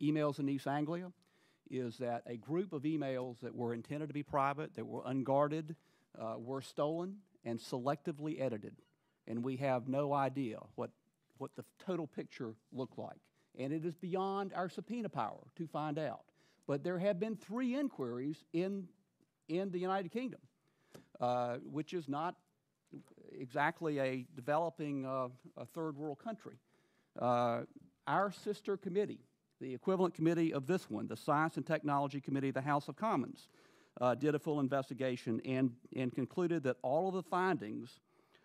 emails in East Anglia is that a group of emails that were intended to be private, that were unguarded, uh, were stolen and selectively edited, and we have no idea what what the total picture looked like. And it is beyond our subpoena power to find out. But there have been three inquiries in in the United Kingdom, uh, which is not exactly a developing uh, a third world country. Uh, our sister committee, the equivalent committee of this one, the Science and Technology Committee of the House of Commons, uh, did a full investigation and, and concluded that all of the findings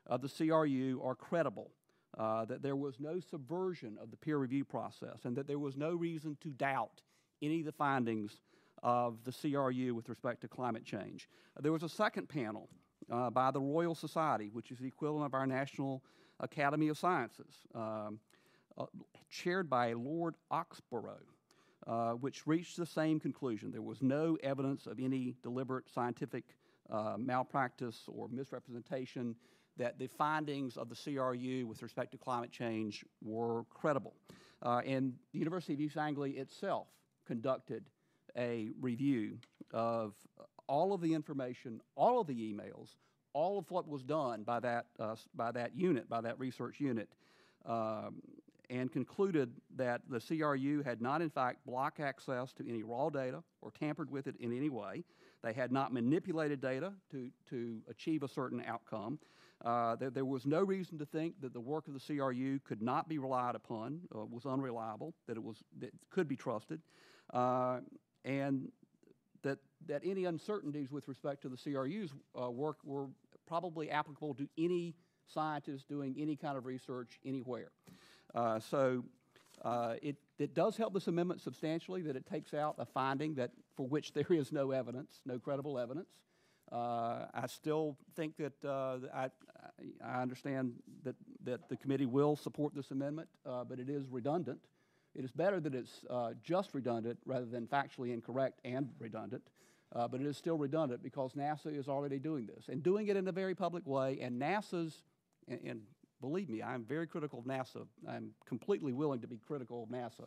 of the CRU are credible, uh, that there was no subversion of the peer review process, and that there was no reason to doubt any of the findings of the CRU with respect to climate change. There was a second panel uh, by the Royal Society, which is the equivalent of our National Academy of Sciences, um, uh, chaired by Lord Oxburgh, uh, which reached the same conclusion. There was no evidence of any deliberate scientific uh, malpractice or misrepresentation, that the findings of the CRU with respect to climate change were credible. Uh, and the University of East Anglia itself conducted a review of all of the information, all of the emails, all of what was done by that, uh, by that unit, by that research unit, um, and concluded that the CRU had not, in fact, blocked access to any raw data or tampered with it in any way. They had not manipulated data to, to achieve a certain outcome. Uh, that there was no reason to think that the work of the CRU could not be relied upon, uh, was unreliable, that it was that it could be trusted, uh, and that that any uncertainties with respect to the CRU's uh, work were probably applicable to any scientist doing any kind of research anywhere. Uh, so uh, it, it does help this amendment substantially that it takes out a finding that for which there is no evidence, no credible evidence. Uh, I still think that uh, I, I understand that, that the committee will support this amendment, uh, but it is redundant. It is better that it's uh, just redundant rather than factually incorrect and redundant. But it is still redundant because NASA is already doing this and doing it in a very public way. And NASA's, and, and believe me, I'm very critical of NASA. I'm completely willing to be critical of NASA,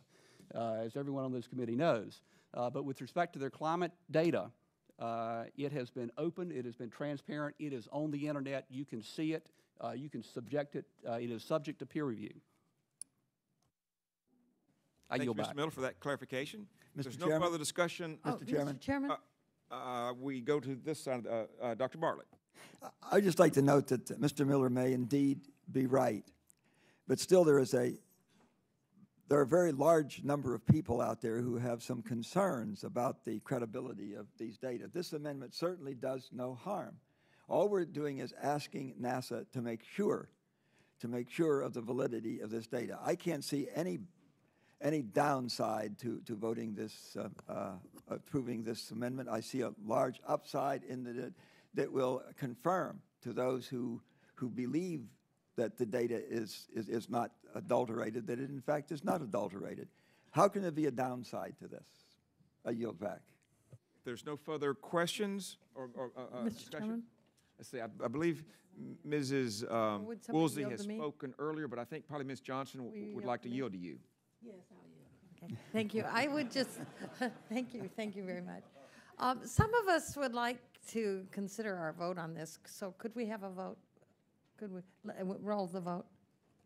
uh, as everyone on this committee knows. Uh, but with respect to their climate data, uh, it has been open, it has been transparent, it is on the internet. You can see it, uh, you can subject it, uh, it is subject to peer review. I
Thank you,
yield back.
Mr. Miller, for that clarification. If
Mr.
There's no further discussion.
Oh,
Mr. Chairman?
Mr. Chairman?
Uh, uh, We go to this side, uh, uh, Dr. Bartlett.
I'd just like to note that uh, Mr. Miller may indeed be right, but still there is a, there are a very large number of people out there who have some concerns about the credibility of these data. This amendment certainly does no harm. All we're doing is asking NASA to make sure, to make sure of the validity of this data. I can't see any, any downside to, to voting this, uh, uh, approving this amendment. I see a large upside in that it, that will confirm to those who, who believe that the data is, is, is not adulterated, that it in fact is not adulterated. How can there be a downside to this? I yield back.
If there's no further questions or or, uh, uh,
Mr.
discussion.
Chairman?
let's see, I, I believe Mrs. um, Woolsey has spoken earlier, but I think probably Ms. Johnson w- would like
to yield
to
me?
yield to you.
Okay, Thank you. I would just, thank you, thank you very much. Um, Some of us would like to consider our vote on this, so could we have a vote? Could we, l- uh, roll the vote?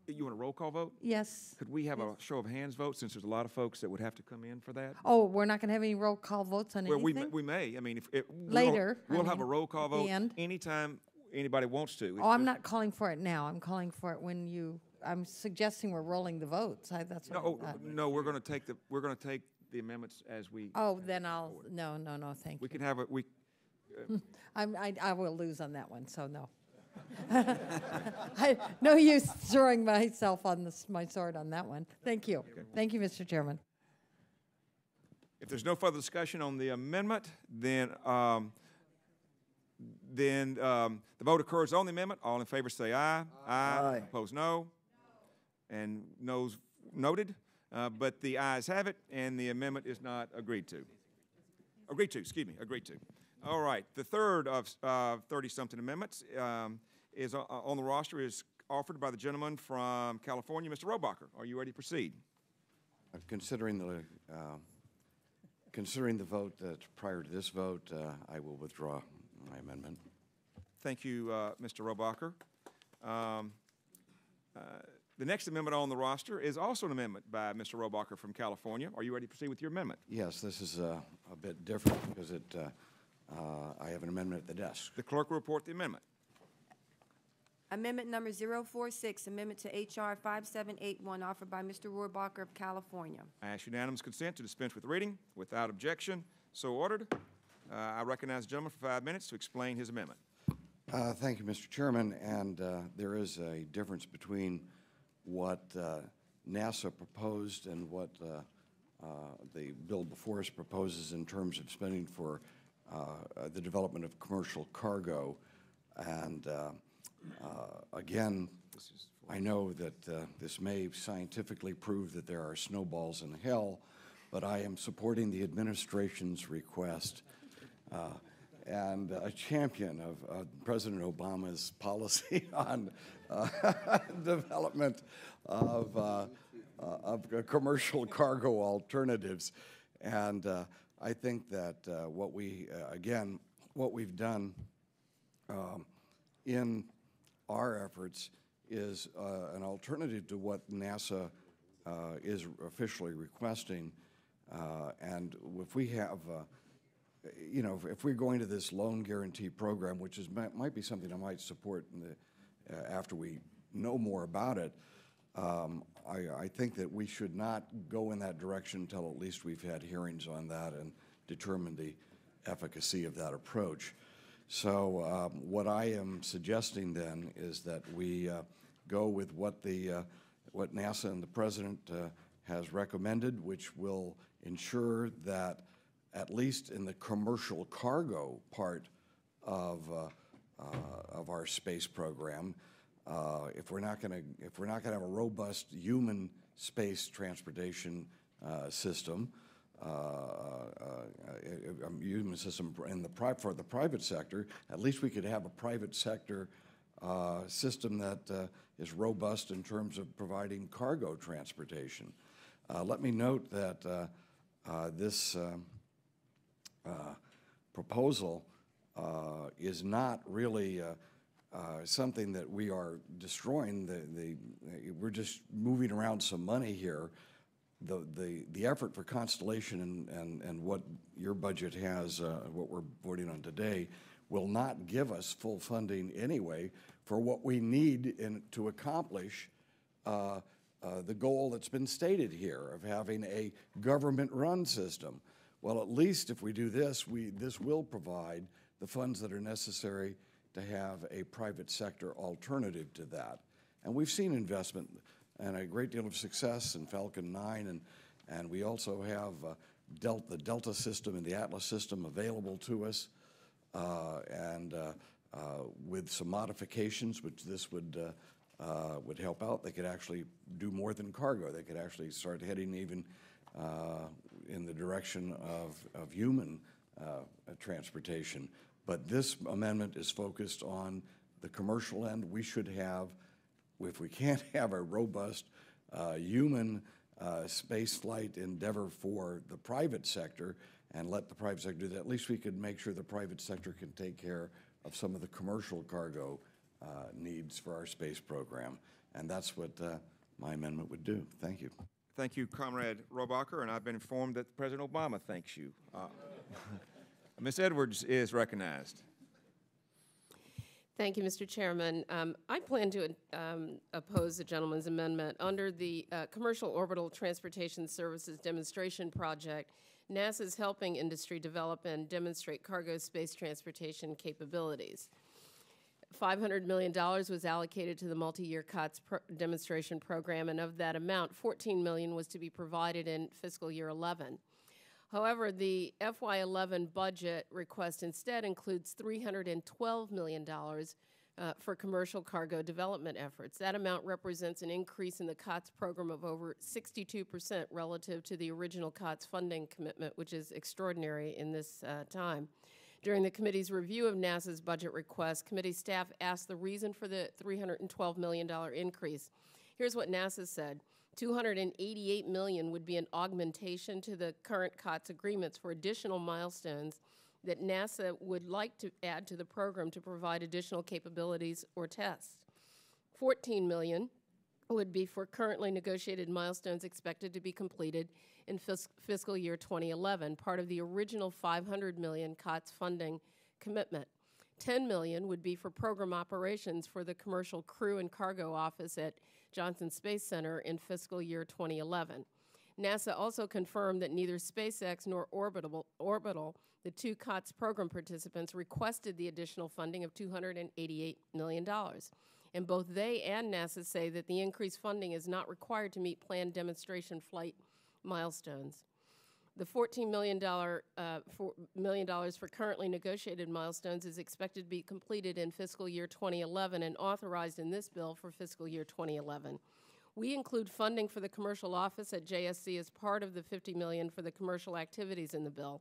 You want a roll call vote?
Yes.
Could we have a show of hands vote, since there's a lot of folks that would have to come in for that?
Oh, we're not going to have any roll call votes on
Well, we, may-
anything?
we may, I mean, if, it- we'll-
Later, I
We'll have a
mean,
roll call
at the
vote
end.
anytime anybody wants to.
Oh, I'm not calling for it now. I'm calling for it when you, I'm suggesting we're rolling the votes. I, that's what I
No,
thought.
no, we're gonna take the, we're gonna take the amendments as we,
Oh, then I'll, no, no, no, thank you.
we
you.
can have it, we,
I'm, I, I will lose on that one, so no. I, no use throwing myself on this, my sword on that one. Thank you. Thank you, Mr. Chairman.
If there's no further discussion on the amendment, then, um, then, um, the vote occurs on the amendment. All in favor say aye.
Aye.
Opposed, no. And noes noted. Uh, but the ayes have it, and the amendment is not agreed to. Agreed to, excuse me, agreed to. All right, the third of uh, 30-something amendments um, is o- on the roster is offered by the gentleman from California, Mr. Rohrabacher. Are you ready to proceed?
Uh, Considering the, uh, considering the vote that prior to this vote, uh, I will withdraw my amendment.
Thank you, uh, Mr. Rohrabacher. Um, uh, The next amendment on the roster is also an amendment by Mr. Rohrabacher from California. Are you ready to proceed with your amendment?
Yes, this is uh, a bit different because it, uh, uh, I have an amendment at the desk.
The clerk will report the amendment.
Amendment number 046, amendment to H.R. 5781, offered by Mr. Rohrabacher of California.
I ask unanimous consent to dispense with reading. Without objection, so ordered. Uh, I recognize the gentleman for five minutes to explain his amendment.
Uh, Thank you, Mr. Chairman, and uh, there is a difference between what uh, NASA proposed and what uh, uh, the bill before us proposes in terms of spending for uh, uh, the development of commercial cargo. And uh, uh, again, I know that uh, this may scientifically prove that there are snowballs in hell, but I am supporting the administration's request uh, and a champion of uh, President Obama's policy on uh, development of, uh, uh, of uh, commercial cargo alternatives. And uh, I think that uh, what we, uh, again, what we've done um, in our efforts is uh, an alternative to what NASA uh, is officially requesting. Uh, And if we have, uh, you know, if- we're going to this loan guarantee program, which is, might might be something I might support the, after we know more about it, I, I think that we should not go in that direction until at least we've had hearings on that and determined the efficacy of that approach. So um, what I am suggesting then is that we uh, go with what the, uh, what NASA and the President uh, has recommended, which will ensure that at least in the commercial cargo part of, of our space program, uh, if we're not going to, if we're not going to have a robust human space transportation uh, system, uh, uh, uh, a human system in the pri- for the private sector, at least we could have a private sector system that is robust in terms of providing cargo transportation. Let me note that this um, proposal is not really uh, something that we are destroying. The, the, we're just moving around some money here. The, the, the effort for Constellation and, and, and what your budget has, uh, what we're voting on today, will not give us full funding anyway for what we need in, to accomplish uh, uh, the goal that's been stated here of having a government-run system. Well, at least if we do this, we, this will provide the funds that are necessary to have a private sector alternative to that. And we've seen investment and a great deal of success in Falcon 9, and, and we also have uh, the Delta system and the Atlas system available to us. Uh, and uh, uh, with some modifications, which this would, uh, uh, would help out, they could actually do more than cargo. They could actually start heading even in the direction of, of human transportation. But this amendment is focused on the commercial end. We should have, if we can't have a robust uh, human uh, space flight endeavor for the private sector and let the private sector do that, at least we could make sure the private sector can take care of some of the commercial cargo uh, needs for our space program. And that's what uh, my amendment would do. Thank you.
Thank you, Comrade Rohrabacher, and I've been informed that President Obama thanks you. Ms. Edwards is recognized.
Thank you, Mr. Chairman. Um, I plan to um, oppose the gentleman's amendment. Under the uh, Commercial Orbital Transportation Services Demonstration Project, NASA is helping industry develop and demonstrate cargo space transportation capabilities. $500 million was allocated to the multi-year COTS pro demonstration program, and of that amount, 14 million was to be provided in fiscal year 11. However, the FY11 budget request instead includes $312 million uh, for commercial cargo development efforts. That amount represents an increase in the COTS program of over 62% relative to the original COTS funding commitment, which is extraordinary in this uh, time. During the committee's review of NASA's budget request, committee staff asked the reason for the $312 million increase. Here's what NASA said. 288 million would be an augmentation to the current COTS agreements for additional milestones that NASA would like to add to the program to provide additional capabilities or tests. 14 million would be for currently negotiated milestones expected to be completed in fis fiscal year 2011, part of the original 500 million COTS funding commitment. 10 million would be for program operations for the commercial crew and cargo office at Johnson Space Center in fiscal year 2011. NASA also confirmed that neither SpaceX nor Orbital, Orbital, the two COTS program participants, requested the additional funding of $288 million. And both they and NASA say that the increased funding is not required to meet planned demonstration flight milestones. The $14 million, uh, for million dollars for currently negotiated milestones is expected to be completed in fiscal year 2011 and authorized in this bill for fiscal year 2011. We include funding for the commercial office at JSC as part of the 50 million for the commercial activities in the bill.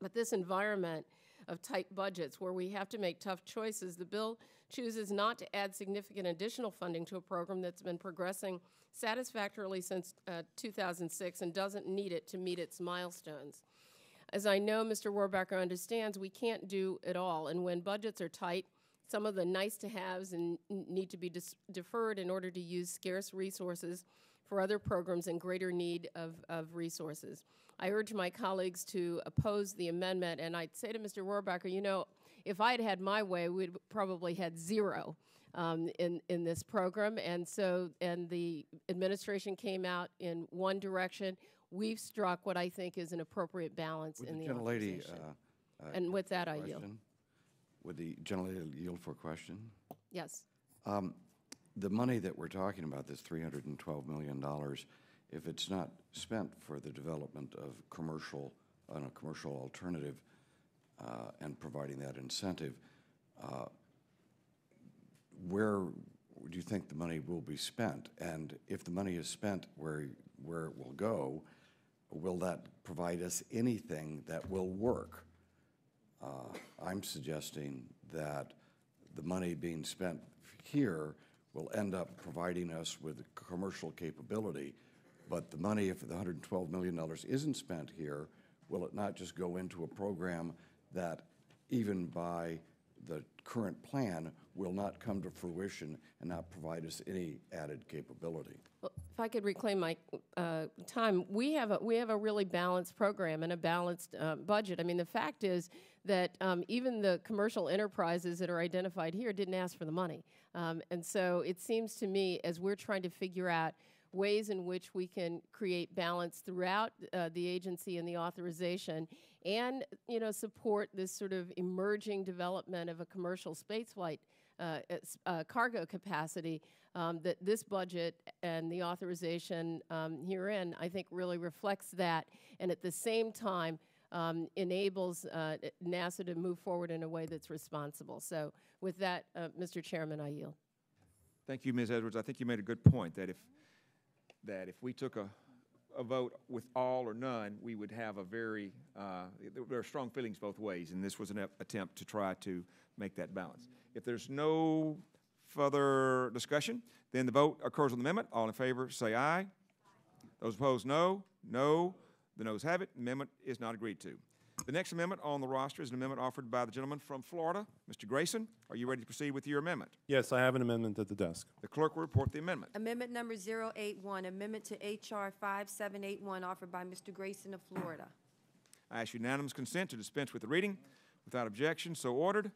But this environment of tight budgets where we have to make tough choices, the bill chooses not to add significant additional funding to a program that's been progressing satisfactorily since uh, 2006 and doesn't need it to meet its milestones. As I know Mr. Rohrabacher understands, we can't do it all, and when budgets are tight, some of the nice to haves and need to be deferred in order to use scarce resources for other programs in greater need of, of resources. I urge my colleagues to oppose the amendment, and I'd say to Mr. Rohrabacher, you know, if I had had my way, we'd probably had zero um, in in this program, and so and the administration came out in one direction. We've struck what I think is an appropriate balance
Would
in
the
the
gentlelady, uh, uh,
and with that, I yield.
Would the gentlelady yield for a question?
Yes.
Um, the money that we're talking about, this $312 million, if it's not spent for the development of commercial, on a commercial alternative uh, and providing that incentive, uh, where do you think the money will be spent? And if the money is spent where, where it will go, will that provide us anything that will work? Uh, I'm suggesting that the money being spent here will end up providing us with commercial capability. But the money, if the $112 million isn't spent here, will it not just go into a program that even by the current plan will not come to fruition and not provide us any added capability?
Well, if I could reclaim my uh, time, we have a we have a really balanced program and a balanced uh, budget. I mean, the fact is that um, even the commercial enterprises that are identified here didn't ask for the money, um, and so it seems to me as we're trying to figure out ways in which we can create balance throughout uh, the agency and the authorization and you know support this sort of emerging development of a commercial spaceflight uh, uh, cargo capacity um, that this budget and the authorization um, herein I think really reflects that and at the same time um, enables uh, NASA to move forward in a way that's responsible. So with that, uh, Mr. Chairman, I yield.
Thank you, Ms. Edwards. I think you made a good point that if that if we took a, a vote with all or none, we would have a very, uh, there- are strong feelings both ways, and this was an attempt to try to make that balance. If there's no further discussion, then the vote occurs on the amendment. All in favor, say aye. Those opposed, no. No. The noes have it. Amendment is not agreed to. The next amendment on the roster is an amendment offered by the gentleman from Florida, Mr. Grayson. Are you ready to proceed with your amendment?
Yes, I have an amendment at the desk.
The clerk will report the amendment.
Amendment number 081, amendment to HR 5781, offered by Mr. Grayson of Florida.
I ask unanimous consent to dispense with the reading. Without objection, so ordered.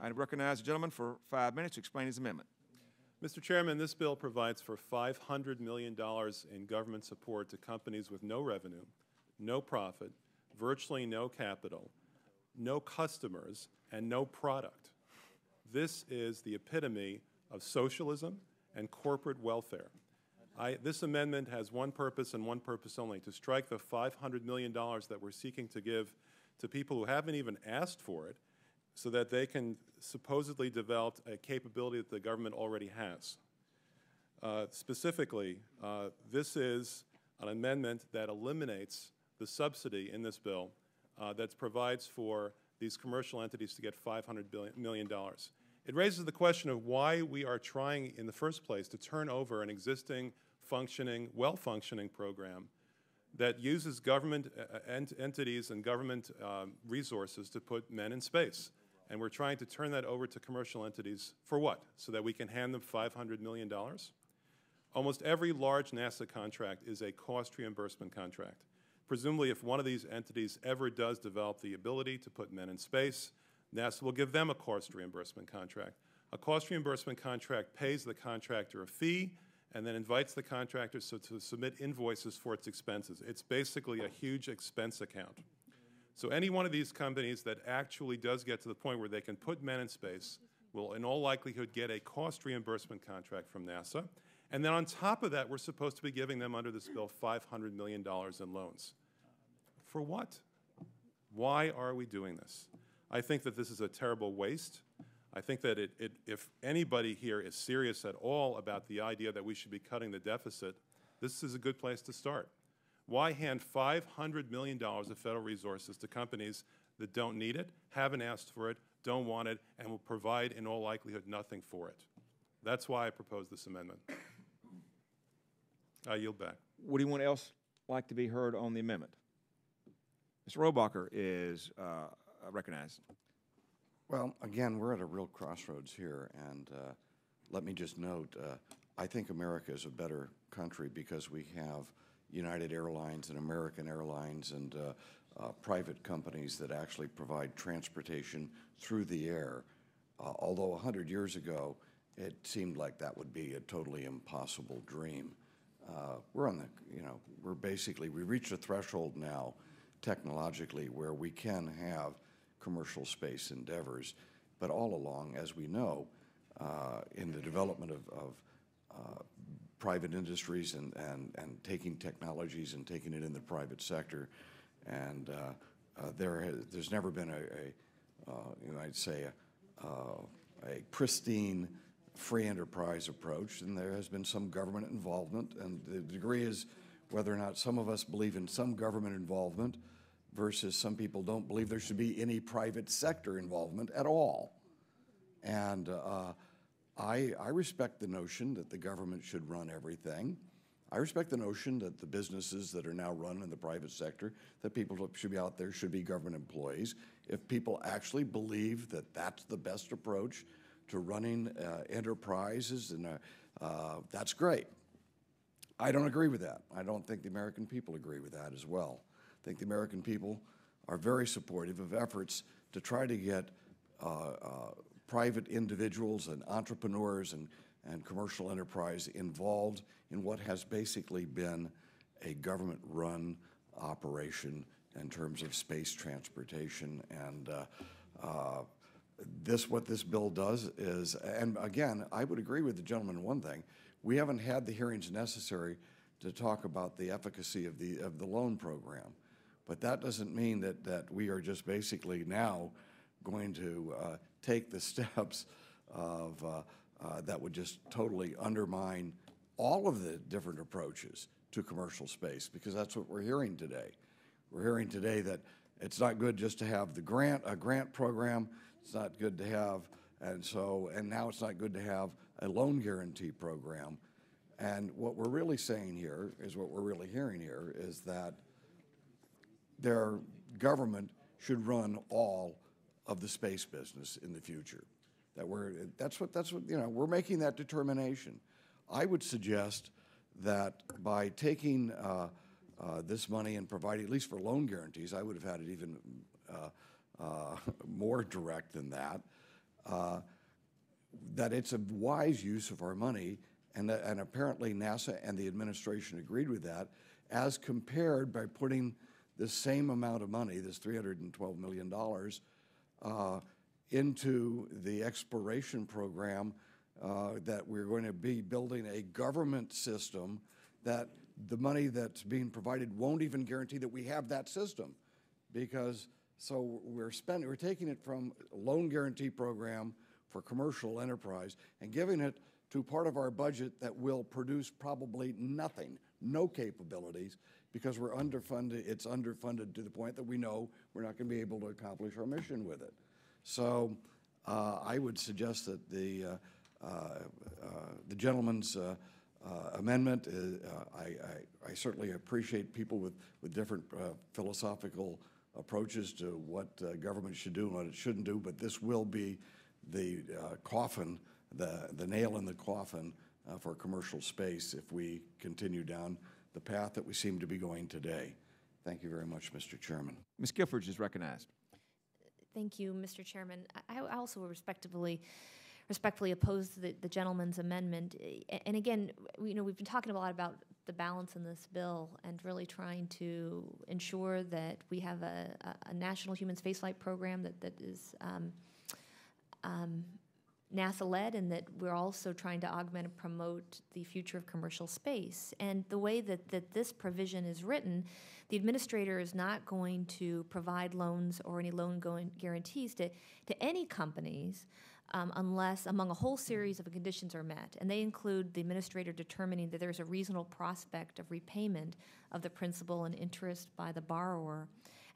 I recognize the gentleman for five minutes to explain his amendment.
Mr. Chairman, this bill provides for $500 million in government support to companies with no revenue, no profit, virtually no capital, no customers, and no product. This is the epitome of socialism and corporate welfare. I, this amendment has one purpose and one purpose only, to strike the $500 million that we're seeking to give to people who haven't even asked for it so that they can supposedly develop a capability that the government already has. Uh, specifically, uh, this is an amendment that eliminates the subsidy in this bill uh, that provides for these commercial entities to get $500 billion, million. It raises the question of why we are trying in the first place to turn over an existing functioning, well-functioning program that uses government uh, ent entities and government um, resources to put men in space. And we're trying to turn that over to commercial entities for what? So that we can hand them $500 million? Almost every large NASA contract is a cost reimbursement contract. Presumably, if one of these entities ever does develop the ability to put men in space, NASA will give them a cost reimbursement contract. A cost reimbursement contract pays the contractor a fee and then invites the contractor so to submit invoices for its expenses. It's basically a huge expense account. So any one of these companies that actually does get to the point where they can put men in space will in all likelihood get a cost reimbursement contract from NASA. And then on top of that, we're supposed to be giving them under this bill $500 million in loans. For what? Why are we doing this? I think that this is a terrible waste. I think that it, it, if anybody here is serious at all about the idea that we should be cutting the deficit, this is a good place to start. Why hand $500 million of federal resources to companies that don't need it, haven't asked for it, don't want it, and will provide, in all likelihood, nothing for it? That's why I propose this amendment. I yield back.
Would anyone else like to be heard on the amendment? Mr. Rohrabacher is uh, recognized.
Well, again, we're at a real crossroads here, and uh, let me just note, uh, I think America is a better country because we have United Airlines and American Airlines and uh, uh, private companies that actually provide transportation through the air. Uh, although 100 years ago, it seemed like that would be a totally impossible dream. We're on the, you know, we're basically, we reached a threshold now technologically where we can have commercial space endeavors. But all along, as we know, uh, in the development of, of uh, private industries and, and, and taking technologies and taking it in the private sector, and uh, uh there has, there's never been a, a uh, you know, say, a, uh, a pristine free enterprise approach, and there has been some government involvement, and the degree is whether or not some of us believe in some government involvement versus some people don't believe there should be any private sector involvement at all. And uh, I, I respect the notion that the government should run everything. I respect the notion that the businesses that are now run in the private sector, that people should be out there, should be government employees. If people actually believe that that's the best approach to running uh, enterprises, and uh, uh, that's great. I don't agree with that. I don't think the American people agree with that as well. I think the American people are very supportive of efforts to try to get uh, uh, private individuals and entrepreneurs and, and commercial enterprise involved in what has basically been a government-run operation in terms of space transportation. And uh, uh, this, what this bill does is, and again, I would agree with the gentleman one thing. We haven't had the hearings necessary to talk about the efficacy of the, of the loan program. But that doesn't mean that, that we are just basically now going to uh, take the steps of, uh, uh, that would just totally undermine all of the different approaches to commercial space, because that's what we're hearing today. We're hearing today that it's not good just to have the grant, a grant program, it's not good to have, and so, and now it's not good to have a loan guarantee program. And what we're really saying here is what we're really hearing here is that their government should run all of the space business in the future. That we're, that's what, that's what, you know, we're making that determination. I would suggest that by taking uh, uh, this money and providing, at least for loan guarantees, I would have had it even uh, uh more direct than that, uh, that it's a wise use of our money, and, that, and apparently NASA and the administration agreed with that, as compared by putting the same amount of money, this $312 million, uh, into the exploration program uh, that we're going to be building a government system that the money that's being provided won't even guarantee that we have that system. Because so we're spending we're taking it from loan guarantee program for commercial enterprise and giving it to part of our budget that will produce probably nothing no capabilities because we're underfunded. It's underfunded to the point that we know we're not going to be able to accomplish our mission with it. So uh, I would suggest that the uh, uh, uh the gentleman's uh, uh, amendment. I, I, I, certainly appreciate people with with different philosophical approaches to what government should do and what it shouldn't do, but this will be the coffin, the the nail in the coffin for commercial space if we continue down the path that we seem to be going today. Thank you very much, Mr. Chairman.
Ms. Giffords is recognized.
Thank you, Mr. Chairman. I, I also respectively respectfully oppose the, the gentleman's amendment. And again, we, you know, we've been talking a lot about the balance in this bill and really trying to ensure that we have a, a, a national human spaceflight program that, that is um, um, NASA led and that we're also trying to augment and promote the future of commercial space. And the way that, that this provision is written, the administrator is not going to provide loans or any loan guarantees to, to any companies um, unless among a whole series of conditions are met. And they include the administrator determining that there's a reasonable prospect of repayment of the principal and interest by the borrower,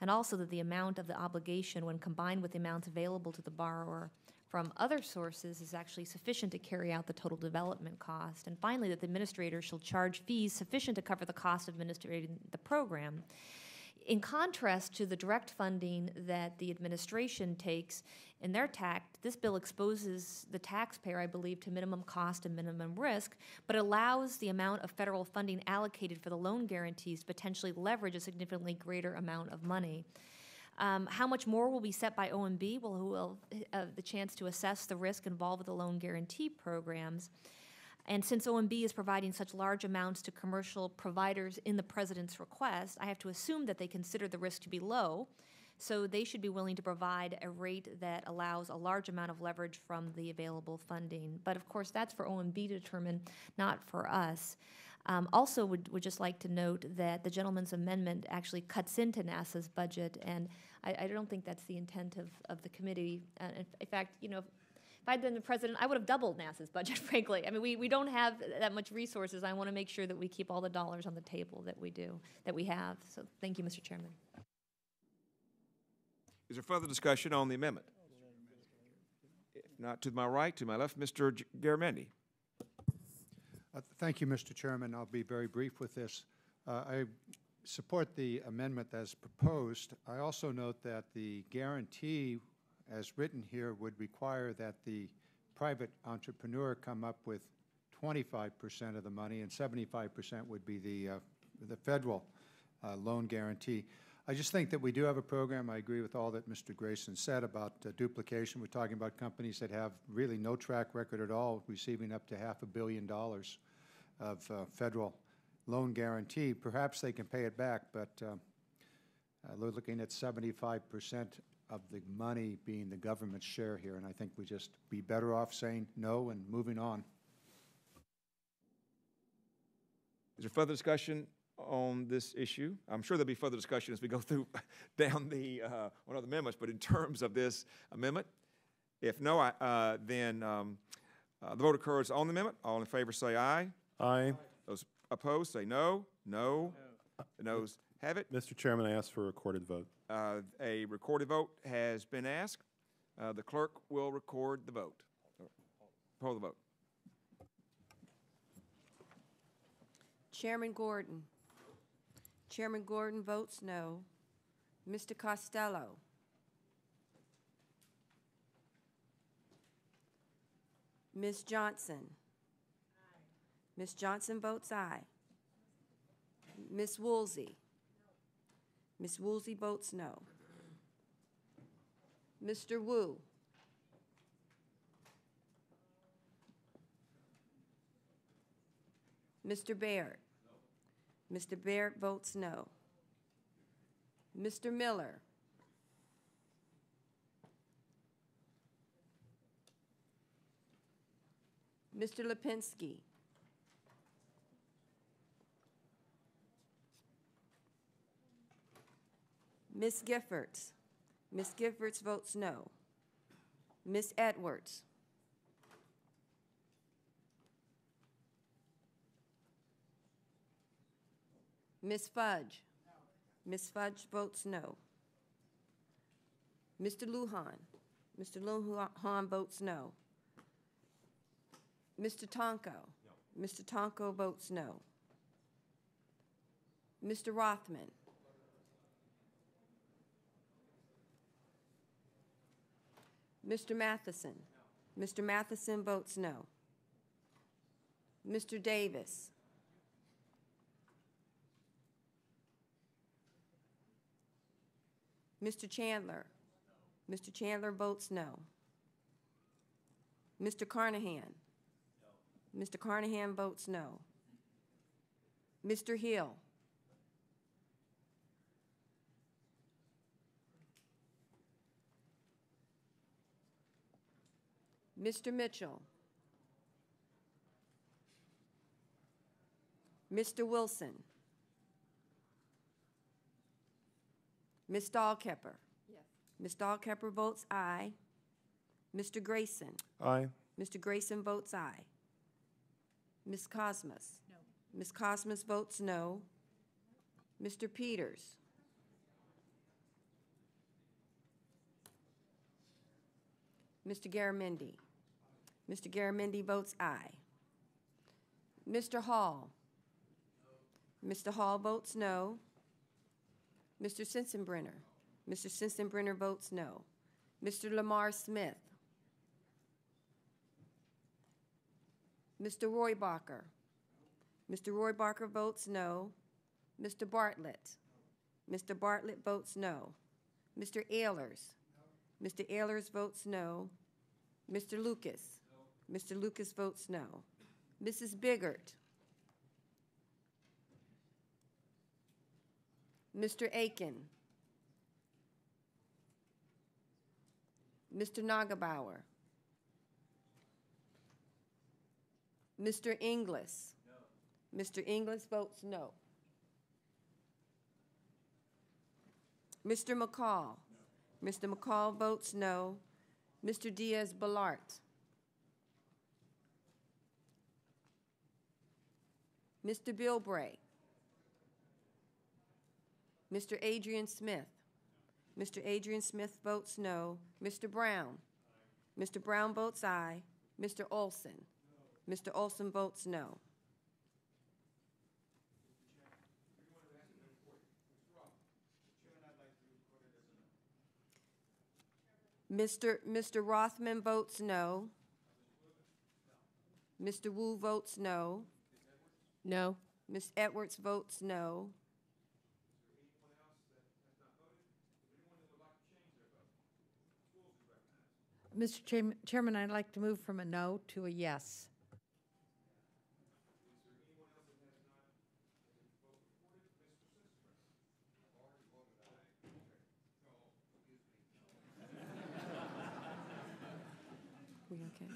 and also that the amount of the obligation, when combined with the amounts available to the borrower, from other sources is actually sufficient to carry out the total development cost. And finally, that the administrator shall charge fees sufficient to cover the cost of administrating the program. In contrast to the direct funding that the administration takes in their tact, this bill exposes the taxpayer, I believe, to minimum cost and minimum risk, but allows the amount of federal funding allocated for the loan guarantees to potentially leverage a significantly greater amount of money. Um, how much more will be set by OMB? Well, who will have the chance to assess the risk involved with the loan guarantee programs? And since OMB is providing such large amounts to commercial providers in the president's request, I have to assume that they consider the risk to be low. So they should be willing to provide a rate that allows a large amount of leverage from the available funding. But of course, that's for OMB to determine, not for us. Um, also, would, would just like to note that the gentleman's amendment actually cuts into NASA's budget, and I, I don't think that's the intent of, of the committee. Uh, in, in, fact, you know, if, I'd been the president, I would have doubled NASA's budget, frankly. I mean, we, we don't have that much resources. I want to make sure that we keep all the dollars on the table that we do, that we have. So thank you, Mr. Chairman.
Is there further discussion on the amendment? If not to my right, to my left, Mr. Garamendi.
Uh, thank you, Mr. Chairman. I'll be very brief with this. Uh, I support the amendment as proposed. I also note that the guarantee as written here would require that the private entrepreneur come up with 25% of the money and 75% would be the, uh, the federal uh, loan guarantee. I just think that we do have a program. I agree with all that Mr. Grayson said about uh, duplication. We're talking about companies that have really no track record at all, receiving up to half a billion dollars of uh, federal loan guarantee. Perhaps they can pay it back, but uh, uh, we're looking at 75% of the money being the government's share here, and I think we just be better off saying no and moving on.
Is there further discussion on this issue? I'm sure there'll be further discussion as we go through down the uh, one of the amendments, but in terms of this amendment, if no, I, uh, then um, uh, the vote occurs on the amendment. All in favor say aye.
Aye.
Those opposed say no. No? The noes have it.
Mr. Chairman, I ask for a recorded vote.
Uh, A recorded vote has been asked. Uh, The clerk will record the vote. Poll the vote.
Chairman Gordon. Chairman Gordon votes no. Mr. Costello. Ms. Johnson. Ms. Johnson votes aye. Ms. Woolsey. Ms. Woolsey votes no. Mr. Wu. Mr. Baird. Mr. Baird votes no. Mr. Miller. Mr. Lipinski. Ms. Giffords. Ms. Giffords votes no. Ms. Edwards. Ms. Fudge. Ms. Fudge votes no. Mr. Lujan. Mr. Lujan votes no. Mr. Tonko. Mr. Tonko votes no. Mr. Rothman. Mr. Matheson. Mr. Matheson votes no. Mr. Davis. Mr. Chandler. Mr. Chandler votes no. Mr. Carnahan. Mr. Carnahan votes no. Mr. Hill. Mr. Mitchell. Mr. Wilson. Ms. Dahlkemper.
Yes.
Ms. Dahlkemper votes aye. Mr. Grayson.
Aye.
Mr. Grayson votes aye. Ms. Kosmas.
No.
Ms. Kosmas votes no. Mr. Peters. Mr. Garamendi. Mr. Garamendi votes aye. Mr. Hall. Mr. Hall votes no. Mr. Sensenbrenner. Mr. Sensenbrenner votes no. Mr. Lamar Smith. Mr. Rohrabacher. Mr. Rohrabacher votes no. Mr. Bartlett. Mr. Bartlett votes no. Mr. Ehlers. Mr. Ehlers votes no. Mr. Lucas. Mr. Lucas votes no. Mrs. Biggert. Mr. Akin. Mr. Neugebauer. Mr. Inglis. Mr. Inglis votes no. Mr. McCaul. Mr. McCaul votes no. Mr. Diaz-Balart. Mr. Bilbray. Mr. Adrian Smith. Mr. Adrian Smith votes no. Mr. Broun. Mr. Broun votes aye. Mr. Olson. Mr. Olson votes no. Mr. Mr. Rothman votes no. Mr. Wu votes no.
No.
Ms. Edwards votes no.
Mr. Chairman, I'd like to move from a no to a yes.
We okay?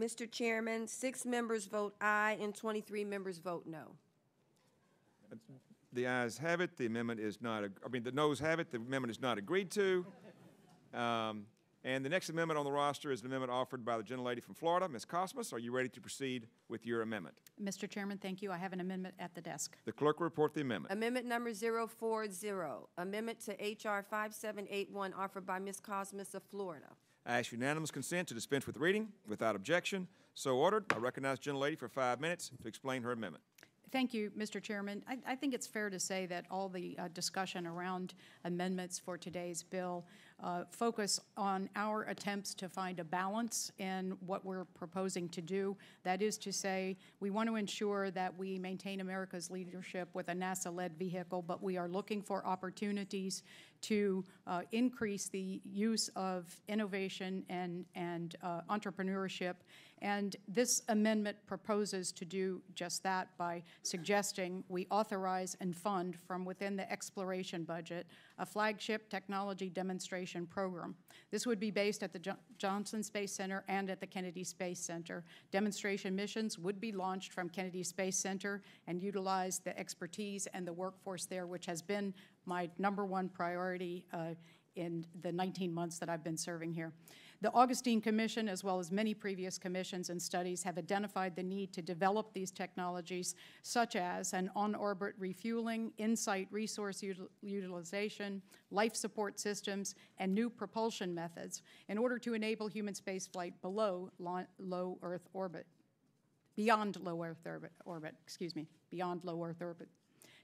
Mr. Chairman, six members vote aye and 23 members vote no.
The ayes have it, the amendment is not, I mean, the noes have it, the amendment is not agreed to. Um, And the next amendment on the roster is an amendment offered by the gentlelady from Florida, Ms. Kosmas. Are you ready to proceed with your amendment?
Mr. Chairman, thank you. I have an amendment at the desk.
The clerk will report the amendment.
Amendment number 040, amendment to H.R. 5781 offered by Ms. Kosmas of Florida.
I ask unanimous consent to dispense with reading without objection. So ordered. I recognize the gentlelady for five minutes to explain her amendment.
Thank you, Mr. Chairman. I, I think it's fair to say that all the uh, discussion around amendments for today's bill uh, focus on our attempts to find a balance in what we're proposing to do. That is to say, we want to ensure that we maintain America's leadership with a NASA-led vehicle, but we are looking for opportunities to uh, increase the use of innovation and, and uh, entrepreneurship. And this amendment proposes to do just that by suggesting we authorize and fund from within the exploration budget a flagship technology demonstration program. This would be based at the Jo- Johnson Space Center and at the Kennedy Space Center. Demonstration missions would be launched from Kennedy Space Center and utilize the expertise and the workforce there, which has been my number one priority uh, in the 19 months that I've been serving here. The Augustine Commission, as well as many previous commissions and studies, have identified the need to develop these technologies, such as an on-orbit refueling, in-site resource util- utilization, life support systems, and new propulsion methods in order to enable human spaceflight below low Earth orbit, beyond low Earth orbit, orbit, excuse me, beyond low Earth orbit.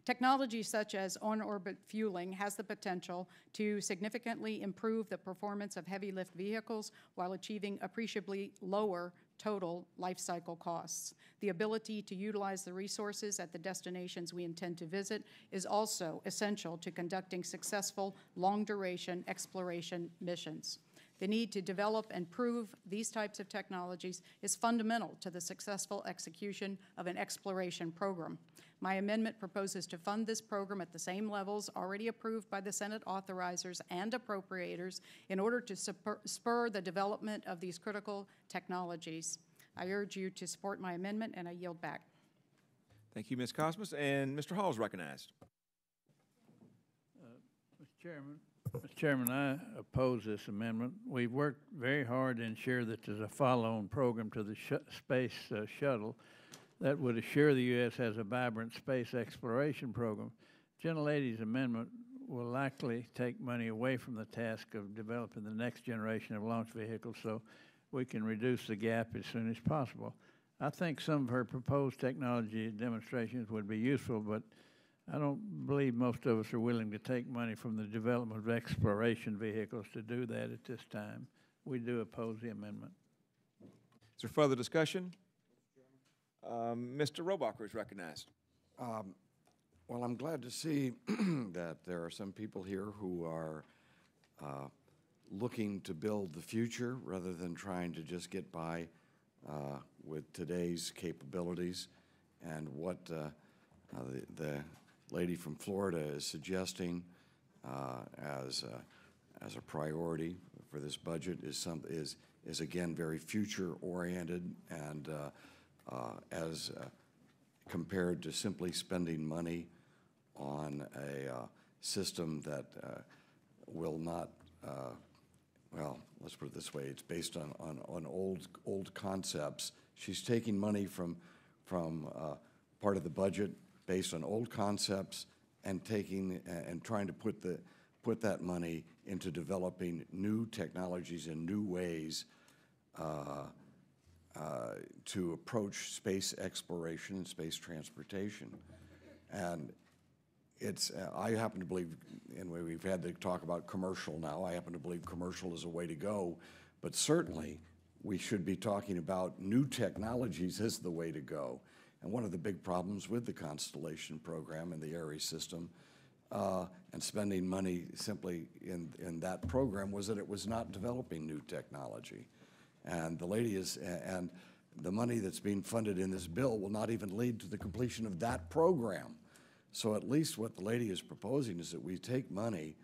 Technology such as on-orbit fueling has the potential to significantly improve the performance of heavy-lift vehicles while achieving appreciably lower total life cycle costs. The ability to utilize the resources at the destinations we intend to visit is also essential to conducting successful long-duration exploration missions. The need to develop and prove these types of technologies is fundamental to the successful execution of an exploration program. My amendment proposes to fund this program at the same levels already approved by the Senate authorizers and appropriators in order to spur- spur the development of these critical technologies. I urge you to support my amendment, and I yield back.
Thank you, Ms. Kosmas. And Mr. Hall is recognized.
Mr. Chairman, Mr. Chairman, I oppose this amendment. We've worked very hard to ensure that there's a follow-on program to the sh- space uh, shuttle that would assure the U.S. has a vibrant space exploration program. Gentlelady's amendment will likely take money away from the task of developing the next generation of launch vehicles so we can reduce the gap as soon as possible. I think some of her proposed technology demonstrations would be useful, but I don't believe most of us are willing to take money from the development of exploration vehicles to do that at this time. We do oppose the amendment.
Is there further discussion? Um, Mr. Rohrabacher is recognized.
Um, Well, I'm glad to see that there are some people here who are uh, looking to build the future rather than trying to just get by uh, with today's capabilities. And what uh, uh, the, the lady from Florida is suggesting uh, as as a priority for this budget is some is is again very future oriented and uh, as uh, compared to simply spending money on a uh, system that uh, will not, uh, well, let's put it this way, it's based on, on, on old, old concepts. She's taking money from, from uh, part of the budget based on old concepts and taking, and trying to put the, put that money into developing new technologies and new ways uh, uh, to approach space exploration and space transportation. And it's, uh, I happen to believe, and we- we've had to talk about commercial now, I happen to believe commercial is a way to go, but certainly, we should be talking about new technologies as the way to go. And one of the big problems with the Constellation program and the Ares system uh, and spending money simply in, in that program was that it was not developing new technology. And the lady is, and the money that's being funded in this bill will not even lead to the completion of that program. So at least what the lady is proposing is that we take money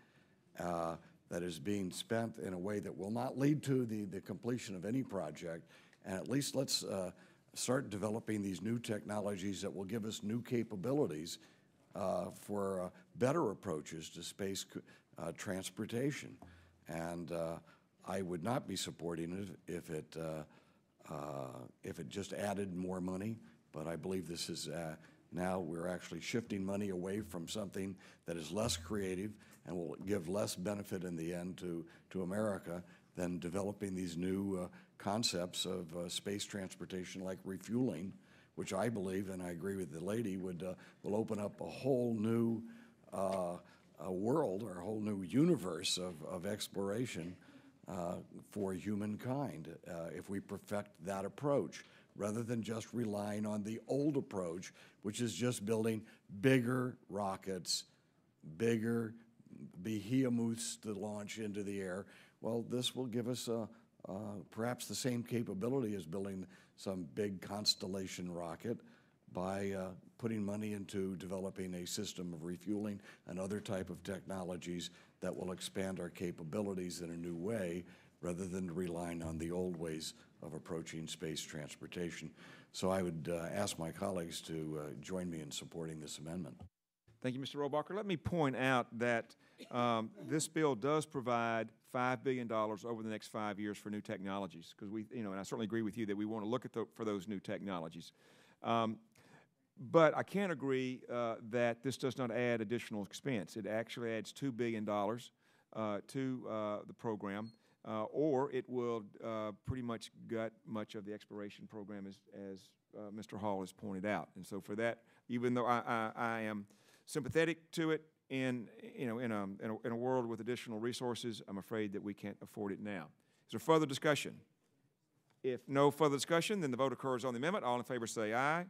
uh, that is being spent in a way that will not lead to the, the completion of any project And at least let's uh, start developing these new technologies that will give us new capabilities uh, for uh, better approaches to space uh, transportation. And uh, I would not be supporting it if it, uh, uh, if it just added more money, but I believe this is, uh, now we're actually shifting money away from something that is less creative and will give less benefit in the end to, to America than developing these new uh, concepts of space transportation like refueling, which I believe, and I agree with the lady, would, will open up a whole new a world or a whole new universe of, of exploration for humankind uh, if we perfect that approach, rather than just relying on the old approach, which is just building bigger rockets, bigger behemoths to launch into the air. Well, this will give us uh, uh, perhaps the same capability as building some big constellation rocket by uh, putting money into developing a system of refueling and other type of technologies that will expand our capabilities in a new way rather than relying on the old ways of approaching space transportation. So I would uh, ask my colleagues to uh, join me in supporting this amendment.
Thank you, Mr. Rohrabacher. Let me point out that um, this bill does provide $5 billion over the next five years for new technologies, because we, you know, and I certainly agree with you that we want to look at the, for those new technologies. Um, but I can't agree uh, that this does not add additional expense. It actually adds $2 billion uh, to uh, the program, uh, or it will uh, pretty much gut much of the exploration program, as, as uh, Mr. Hall has pointed out. And so for that, even though I, I, I am sympathetic to it in, you know, in a, in, a, in a world with additional resources, I'm afraid that we can't afford it now. Is there further discussion? If no further discussion, then the vote occurs on the amendment. All in favor say aye.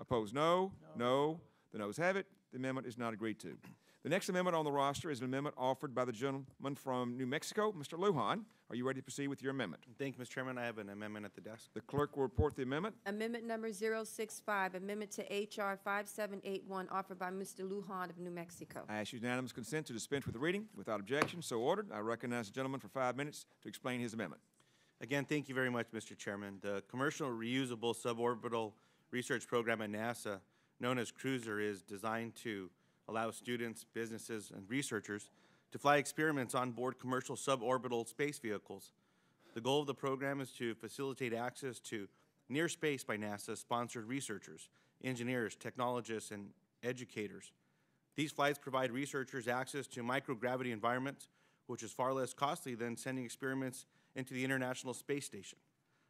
Opposed, no. No. The noes have it. The amendment is not agreed to. The next amendment on the roster is an amendment offered by the gentleman from New Mexico, Mr. Lujan. Are you ready to proceed with your amendment?
Thank you, Mr. Chairman. I have an amendment at the desk.
The clerk will report the amendment.
Amendment number 065, amendment to H.R. 5781, offered by Mr. Lujan of New Mexico.
I ask unanimous consent to dispense with the reading. Without objection, so ordered. I recognize the gentleman for five minutes to explain his amendment.
Again, thank you very much, Mr. Chairman. The Commercial Reusable Suborbital Research Program at NASA, known as CRUISER, is designed to allow students, businesses, and researchers to fly experiments on board commercial suborbital space vehicles. The goal of the program is to facilitate access to near space by NASA sponsored researchers, engineers, technologists, and educators. These flights provide researchers access to microgravity environments, which is far less costly than sending experiments into the International Space Station.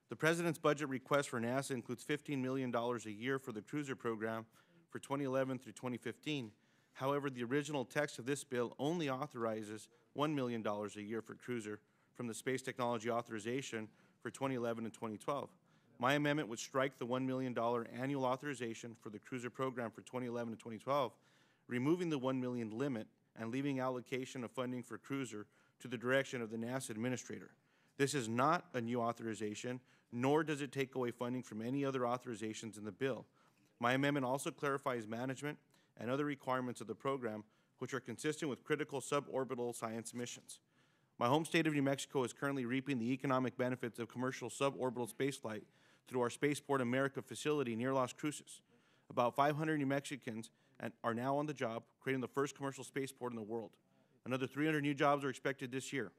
The President's budget request for NASA includes $15 million a year for the Cruiser program for 2011 through 2015. However, the original text of this bill only authorizes $1 million a year for Cruiser from the Space Technology Authorization for 2011 and 2012. My amendment would strike the $1 million annual authorization for the Cruiser program for 2011 and 2012, removing the 1 million limit and leaving allocation of funding for Cruiser to the direction of the NASA administrator. This is not a new authorization, nor does it take away funding from any other authorizations in the bill. My amendment also clarifies management and other requirements of the program which are consistent with critical suborbital science missions. My home state of New Mexico is currently reaping the economic benefits of commercial suborbital spaceflight through our Spaceport America facility near Las Cruces. About 500 New Mexicans are now on the job, creating the first commercial spaceport in the world. Another 300 new jobs are expected this year.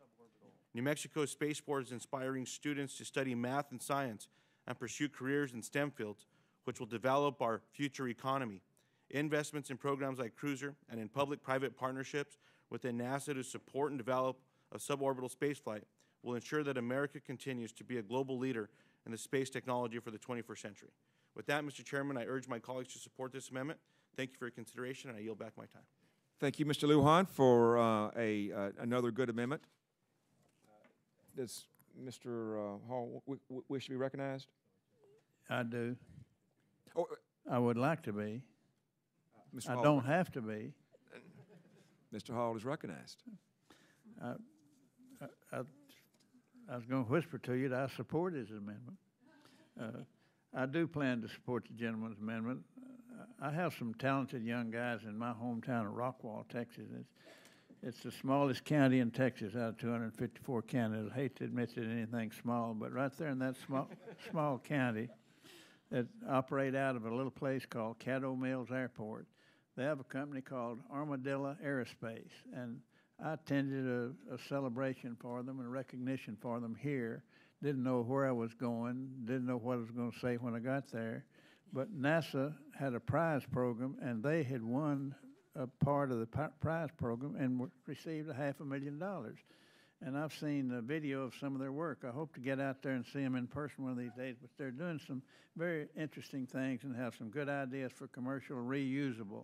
New Mexico Space spaceport is inspiring students to study math and science and pursue careers in STEM fields, which will develop our future economy. Investments in programs like Cruiser and in public-private partnerships within NASA to support and develop a suborbital spaceflight will ensure that America continues to be a global leader in the space technology for the 21st century. With that, Mr. Chairman, I urge my colleagues to support this amendment. Thank you for your consideration, and I yield back my time.
Thank you, Mr. Lujan, for uh, a, uh, another good amendment. Does Mr. uh, Hall wish to be recognized?
I do.
Oh,
I would like to be.
Mr.
I
Hall,
don't have to be.
Mr. Hall is recognized.
I, I, I- I was going to whisper to you that I support his amendment. Uh, I do plan to support the gentleman's amendment. Uh, I have some talented young guys in my hometown of Rockwall, Texas. It's, It's the smallest county in Texas out of 254 counties. I hate to admit that anything small, but right there in that small, small county that operate out of a little place called Caddo Mills Airport, they have a company called Armadillo Aerospace. And I attended a, a celebration for them and recognition for them here. Didn't know where I was going, didn't know what I was going to say when I got there. But NASA had a prize program, and they had won a part of the prize program and received a half a million dollars. And I've seen a video of some of their work. I hope to get out there and see them in person one of these days. But they're doing some very interesting things and have some good ideas for commercial reusable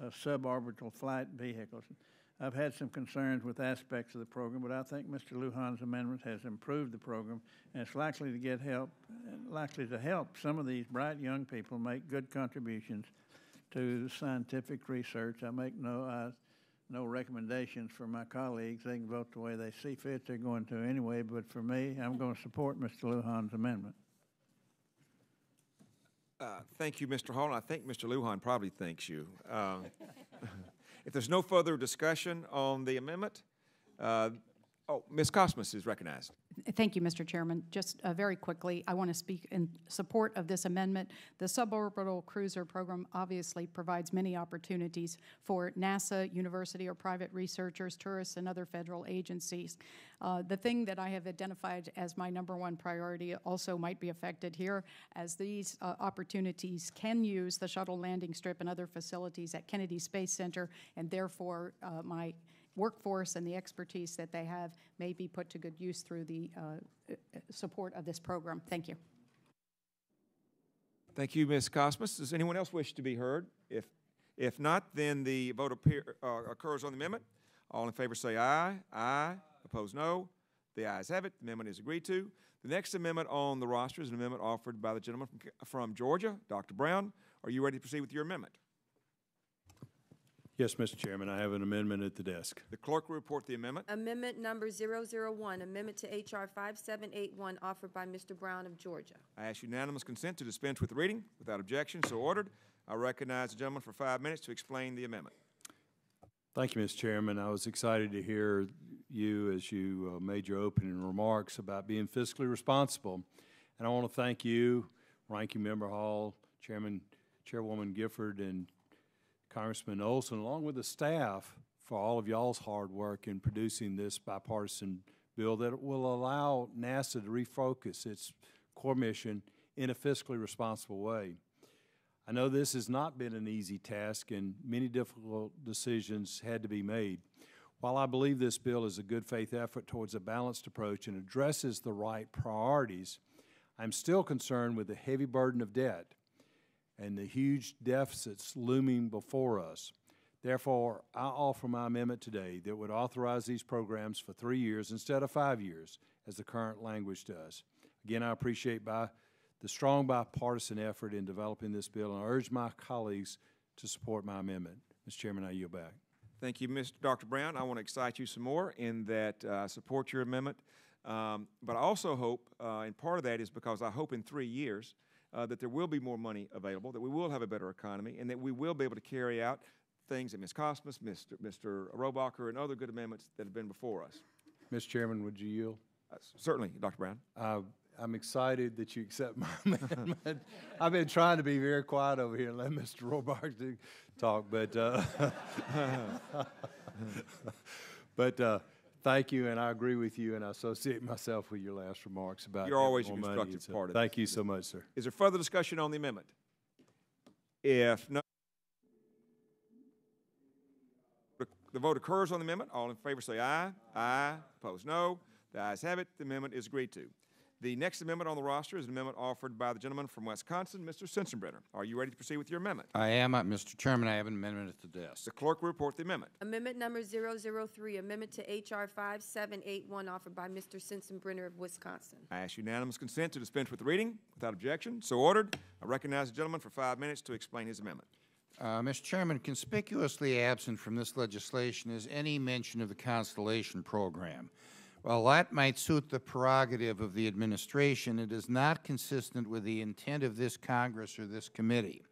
uh, suborbital flight vehicles. I've had some concerns with aspects of the program, but I think Mr. Lujan's amendment has improved the program and it's likely to get help, likely to help some of these bright young people make good contributions to scientific research. I make no, I, no recommendations for my colleagues. They can vote the way they see fit. They're going to anyway. But for me, I'm going to support Mr. Lujan's amendment.
Uh, Thank you, Mr. Hall, I think Mr. Lujan probably thanks you. Uh, If there's no further discussion on the amendment, uh, oh, Ms. Kosmas is recognized.
Thank you, Mr. Chairman. Just uh, very quickly, I want to speak in support of this amendment. The suborbital cruiser program obviously provides many opportunities for NASA, university or private researchers, tourists, and other federal agencies. Uh, The thing that I have identified as my number one priority also might be affected here, as these uh, opportunities can use the shuttle landing strip and other facilities at Kennedy Space Center, and therefore, uh, my workforce and the expertise that they have may be put to good use through the uh, support of this program. Thank you.
Thank you, Ms. Kosmas. Does anyone else wish to be heard? If, if not, then the vote appear, uh, occurs on the amendment. All in favor say aye. Aye. Opposed, no. The ayes have it. The amendment is agreed to. The next amendment on the roster is an amendment offered by the gentleman from, from Georgia, Dr. Broun. Are you ready to proceed with your amendment?
Yes, Mr. Chairman, I have an amendment at the desk.
The clerk will report the amendment.
Amendment number 001, amendment to H.R. 5781, offered by Mr. Broun of Georgia.
I ask unanimous consent to dispense with reading. Without objection, so ordered. I recognize the gentleman for five minutes to explain the amendment.
Thank you, Mr. Chairman. I was excited to hear you as you uh, made your opening remarks about being fiscally responsible. And I want to thank you, Ranking Member Hall, Chairman, Chairwoman Gifford, and Congressman Olson, along with the staff, for all of y'all's hard work in producing this bipartisan bill that will allow NASA to refocus its core mission in a fiscally responsible way. I know this has not been an easy task and many difficult decisions had to be made. While I believe this bill is a good faith effort towards a balanced approach and addresses the right priorities, I'm still concerned with the heavy burden of debt and the huge deficits looming before us. Therefore, I offer my amendment today that would authorize these programs for three years instead of five years, as the current language does. Again, I appreciate by the strong bipartisan effort in developing this bill, and I urge my colleagues to support my amendment. Mr. Chairman, I yield back.
Thank you, Mr. Dr. Broun. I want to excite you some more in that uh, I support your amendment. Um, but I also hope, uh, and part of that is because I hope in three years uh, that there will be more money available, that we will have a better economy, and that we will be able to carry out things that Ms. Kosmas, Mr. Mr. Rohrabacher, and other good amendments that have been before us.
Mr. Chairman, would you yield?
Uh, certainly, Dr. Broun.
Uh, I'm excited that you accept my amendment. I've been trying to be very quiet over here and let Mr. Robark do- talk, but, uh, but uh, thank you, and I agree with you, and I associate myself with your last remarks about.
You're always a
more money,
constructive
so
part of it.
Thank
this.
you so much, sir.
Is there further discussion on the amendment? If no, the- the vote occurs on the amendment. All in favor say aye. Aye. Opposed, no. The ayes have it. The amendment is agreed to. The next amendment on the roster is an amendment offered by the gentleman from Wisconsin, Mr. Sensenbrenner. Are you ready to proceed with your amendment?
I am, uh, Mr. Chairman, I have an amendment at the desk.
The clerk will report the amendment.
Amendment number 003, amendment to H.R. 5781, offered by Mr. Sensenbrenner of Wisconsin.
I ask unanimous consent to dispense with the reading. Without objection, so ordered. I recognize the gentleman for five minutes to explain his amendment.
Uh, Mr. Chairman, conspicuously absent from this legislation is any mention of the Constellation Program. While that might suit the prerogative of the administration, it is not consistent with the intent of this Congress or this committee.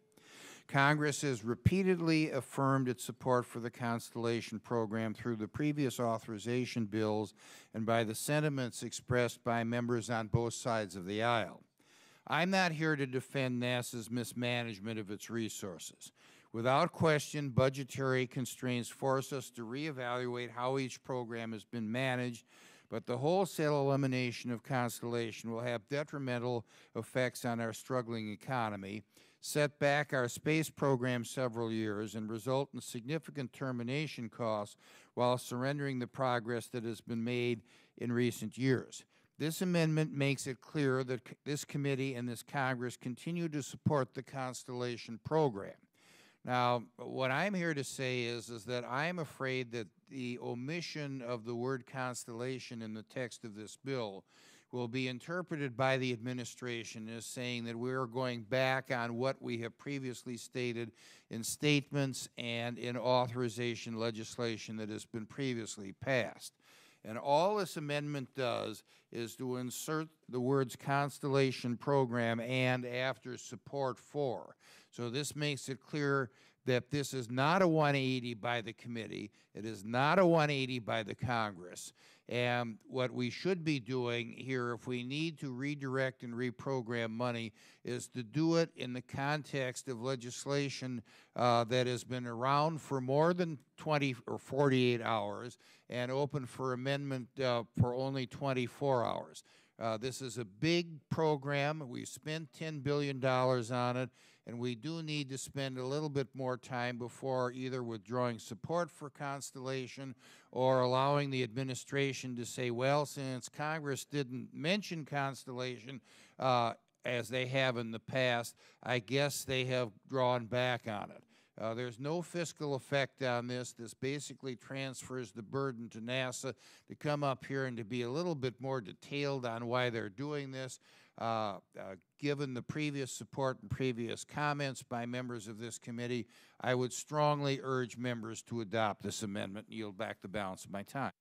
Congress has repeatedly affirmed its support for the Constellation program through the previous authorization bills and by the sentiments expressed by members on both sides of the aisle. I'm not here to defend NASA's mismanagement of its resources. Without question, budgetary constraints force us to reevaluate how each program has been managed, but the wholesale elimination of Constellation will have detrimental effects on our struggling economy, set back our space program several years, and result in significant termination costs while surrendering the progress that has been made in recent years. This amendment makes it clear that this committee and this Congress continue to support the Constellation program. Now, what I'm here to say is, is that I'm afraid that the omission of the word constellation in the text of this bill will be interpreted by the administration as saying that we are going back on what we have previously stated in statements and in authorization legislation that has been previously passed. And all this amendment does is to insert the words constellation program and after support for. So this makes it clear that this is not a 180 by the committee. It is not a 180 by the Congress. And what we should be doing here, if we need to redirect and reprogram money, is to do it in the context of legislation uh, that has been around for more than 20 or 48 hours and open for amendment uh, for only 24 hours. Uh, this is a big program. We spent $10 billion on it, and we do need to spend a little bit more time before either withdrawing support for Constellation or allowing the administration to say, well, since Congress didn't mention Constellation, uh, as they have in the past, I guess they have drawn back on it. Uh, there's no fiscal effect on this. This basically transfers the burden to NASA to come up here and to be a little bit more detailed on why they're doing this. Uh, uh, given the previous support and previous comments by members of this committee, I would strongly urge members to adopt this amendment and yield back the balance of my time.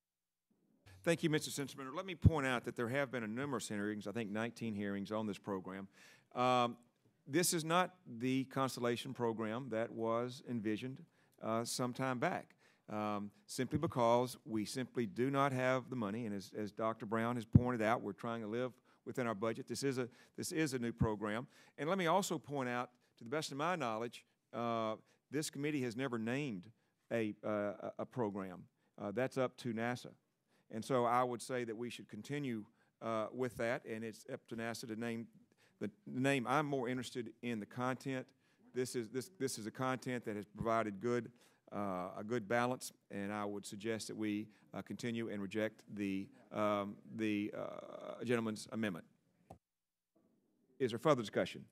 Thank you, Mr. Sensenbrenner. Let me point out that there have been a numerous hearings, I think 19 hearings on this program. Um, this is not the Constellation program that was envisioned uh, some time back. Um, simply because we simply do not have the money, and as, as Dr. Broun has pointed out, we're trying to live within our budget. This is a this is a new program, and let me also point out, to the best of my knowledge, uh, this committee has never named a uh, a program. Uh, that's up to NASA, and so I would say that we should continue uh, with that, and it's up to NASA to name the name, I'm more interested in the content. This is, this, this is a content that has provided good, a good balance, and I would suggest that we uh, continue and reject the, um, the uh, gentleman's amendment. Is there further discussion?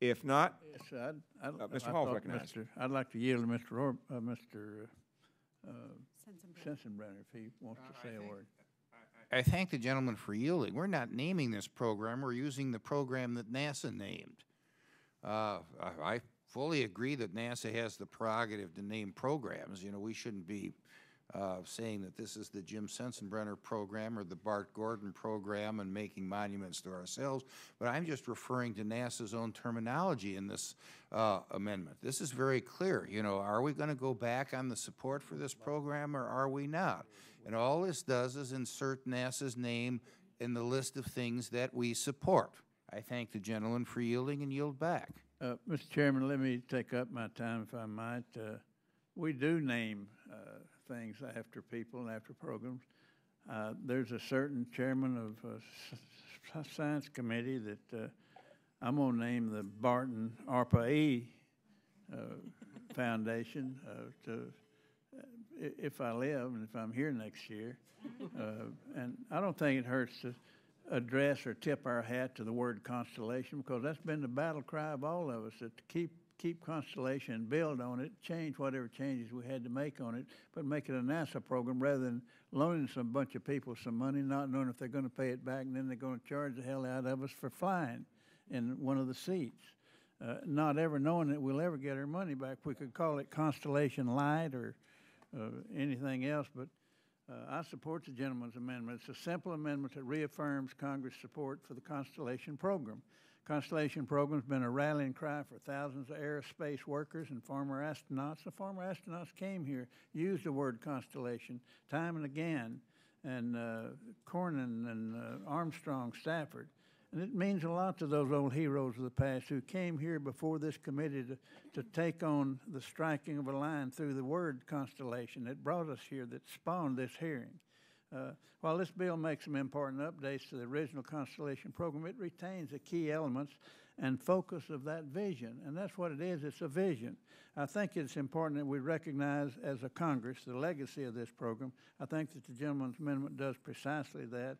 If not,
yes, I'd, I'd,
uh, Mr. Hall recognized.
Mr. I'd like to yield to Mr. Or, uh, Mr. Uh, Sensenbrenner if he wants to say a word.
I thank the gentleman for yielding. We're not naming this program. We're using the program that NASA named. Uh, I fully agree that NASA has the prerogative to name programs. You know, we shouldn't be uh, saying that this is the Jim Sensenbrenner program or the Bart Gordon program and making monuments to ourselves, but I'm just referring to NASA's own terminology in this uh, amendment. This is very clear. You know, are we going to go back on the support for this program or are we not? And all this does is insert NASA's name in the list of things that we support. I thank the gentleman for yielding and yield back.
Uh, Mr. Chairman, let me take up my time if I might. Uh, we do name uh, things after people and after programs. Uh, there's a certain chairman of a science committee that uh, I'm going to name the Barton ARPA E uh, Foundation to if I live and if I'm here next year. Uh, and I don't think it hurts to address or tip our hat to the word constellation because that's been the battle cry of all of us that to keep keep constellation and build on it, change whatever changes we had to make on it, but make it a NASA program rather than loaning some bunch of people some money, not knowing if they're going to pay it back, and then they're going to charge the hell out of us for flying in one of the seats. Uh, not ever knowing that we'll ever get our money back. We could call it Constellation Light or uh, anything else, but I support the gentleman's amendment. It's a simple amendment that reaffirms Congress' support for the Constellation program. Constellation program's been a rallying cry for thousands of aerospace workers and former astronauts. The former astronauts came here, used the word constellation time and again, and uh, Cernan and uh, Armstrong, Stafford. And it means a lot to those old heroes of the past who came here before this committee to, to take on the striking of a line through the word constellation that brought us here, that spawned this hearing. Uh, while this bill makes some important updates to the original Constellation program, it retains the key elements and focus of that vision. And that's what it is, it's a vision. I think it's important that we recognize as a Congress the legacy of this program. I think that the gentleman's amendment does precisely that.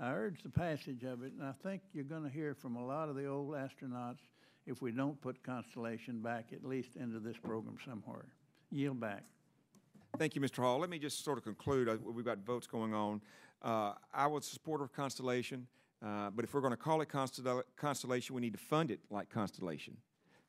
I urge the passage of it, and I think you're going to hear from a lot of the old astronauts if we don't put Constellation back at least into this program somewhere. Yield back.
Thank you, Mr. Hall. Let me just sort of conclude. Uh, We've got votes going on. Uh, I was a supporter of Constellation, uh, but if we're going to call it Constel- Constellation, we need to fund it like Constellation.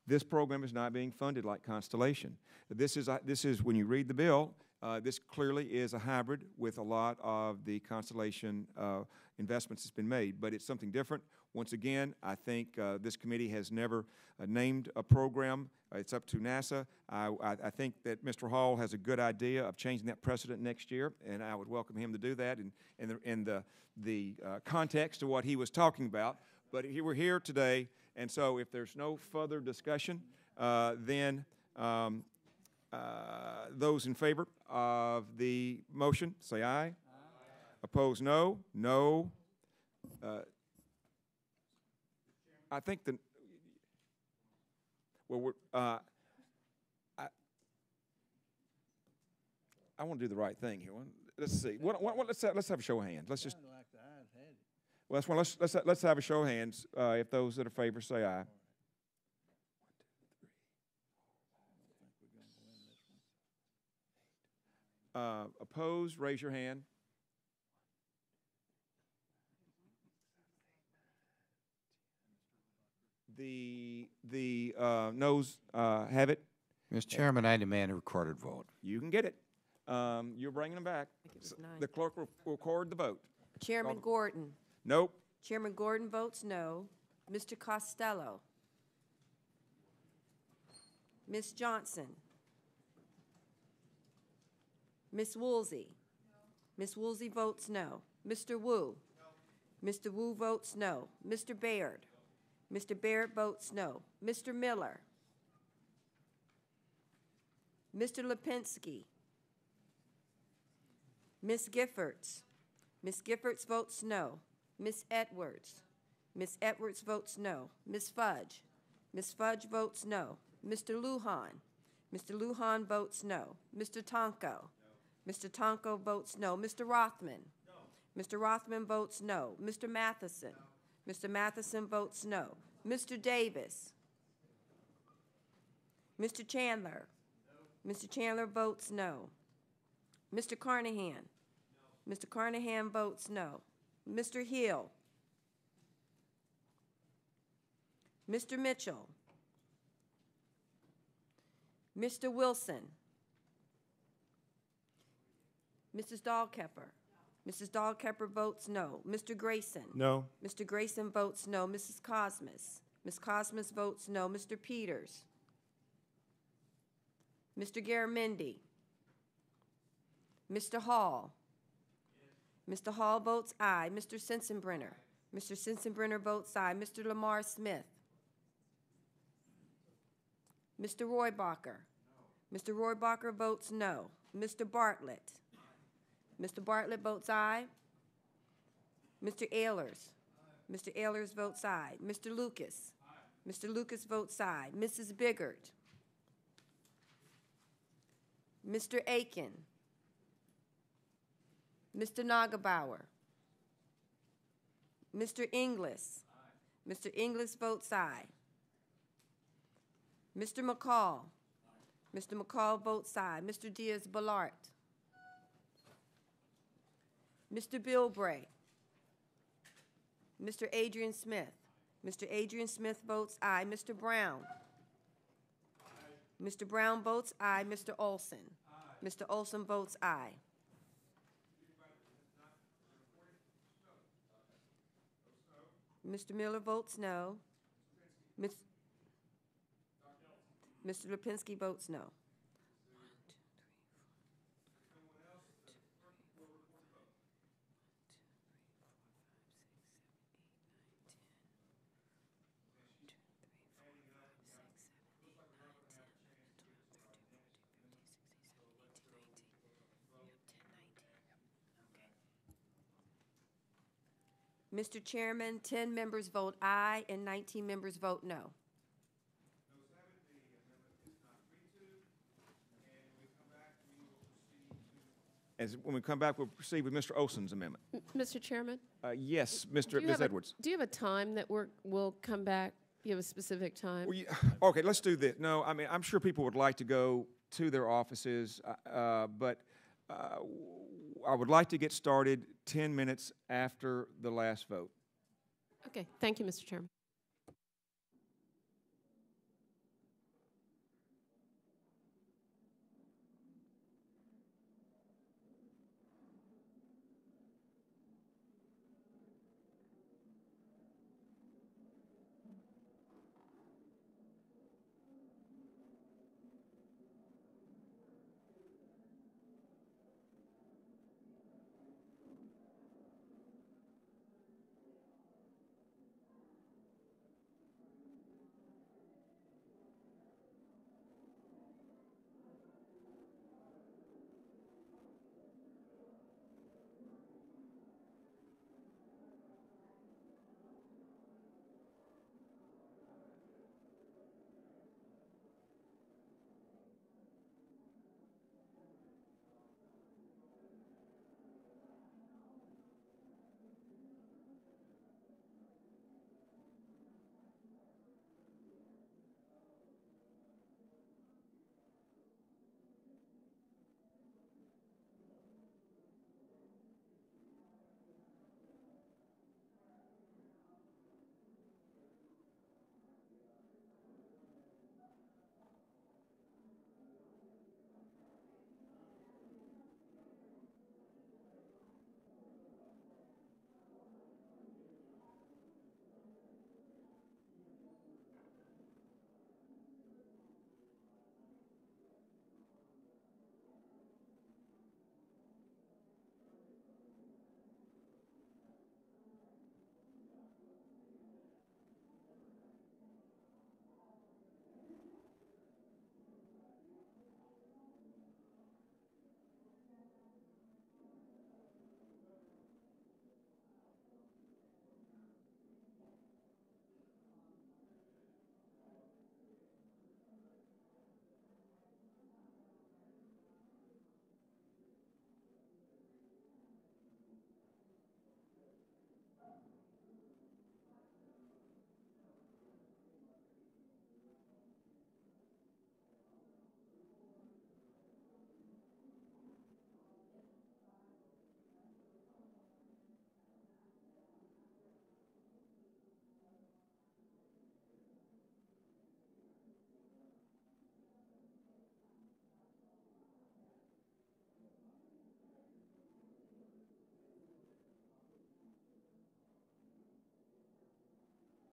This program is not being funded like Constellation. This is, a- this is when you read the bill, uh, this clearly is a hybrid with a lot of the Constellation uh, investments that's been made, but it's something different. Once again, I think uh, this committee has never uh, named a program. Uh, It's up to NASA. I, I, I think that Mr. Hall has a good idea of changing that precedent next year, and I would welcome him to do that in, in the, in the, the uh, context of what he was talking about. But he, we're here today, and so if there's no further discussion, uh, then um, uh, those in favor of the motion, say aye. Opposed, no. No. Uh, I think the, well, we're, uh, I, I want to do the right thing here. Let's see. What, what, what- let's, have, let's have a show of hands. Let's just,
Like the ayes had it.
well, that's one. Let's, let's, let's have a show of hands. Uh, if those that are favor say aye. Uh, opposed, raise your hand. The, the uh, noes uh, have it.
Mr. Chairman, I demand a recorded vote.
You can get it. Um, You're bringing them back. S-
nine.
The clerk will will record the vote.
Chairman
Call-
Gordon.
Nope.
Chairman Gordon votes no. Mr. Costello. Ms. Johnson. Ms. Woolsey. Ms. Woolsey votes no. Mr. Wu. Mr. Wu votes no. Mr. Baird. Mr. Baird votes no. Mr. Miller. Mr. Lipinski. Ms. Giffords. Ms. Giffords votes no. Ms. Edwards. Ms. Edwards votes no. Ms. Fudge. Ms. Fudge votes no. Mr. Lujan. Mr. Lujan votes no. Mr. Tonko. Mr. Tonko votes no. Mr. Rothman. Mr. Rothman votes no. Mr. Matheson. Mr. Matheson votes no. Mr. Davis. Mr. Chandler. Mr. Chandler votes no. Mr. Carnahan. Mr. Carnahan votes no. Mr. Hill. Mr. Mitchell. Mr. Wilson. Mrs. Dahlkemper. Mrs. Dahlkemper votes no. Mr. Grayson.
No.
Mr. Grayson votes no. Mrs. Kosmas. Ms. Kosmas votes no. Mr. Peters. Mr. Garamendi. Mr. Hall. Mr. Hall votes aye. Mr. Sensenbrenner. Mr. Sensenbrenner votes aye. Mr. Lamar Smith. Mr. Rohrabacher. Mr. Rohrabacher votes no. Mr. Bartlett. Mr. Bartlett votes aye. Mr. Ehlers. Mr. Ehlers votes aye. Mr. Lucas. Mr. Lucas votes aye. Mrs. Biggert. Mr. Akin. Mr. Neugebauer. Mr. Inglis. Mr. Inglis votes aye. Mr. McCaul. Mr. McCaul votes aye. Mr. Diaz-Balart. Mr. Bilbray. Mr. Adrian Smith. Mr. Adrian Smith votes aye. Mr. Broun. Mr. Broun votes aye. Mr. Olson. Mr. Olson votes aye. Mr. Miller votes no. Mr. Lipinski votes no. Mr. Chairman, 10 members vote aye and 19 members vote no.
As, when we come back, we'll proceed with Mr. Olson's amendment.
M- Mr. Chairman?
Uh, Yes, Mr.
you
Ms.
have a-
Edwards.
Do you have a time that we're, we'll come back? Do you have a specific time?
Well, you- Okay, let's do this. No, I mean, I'm sure people would like to go to their offices, uh, uh, but uh, w- I would like to get started 10 minutes after the last vote.
Okay, thank you, Mr. Chairman.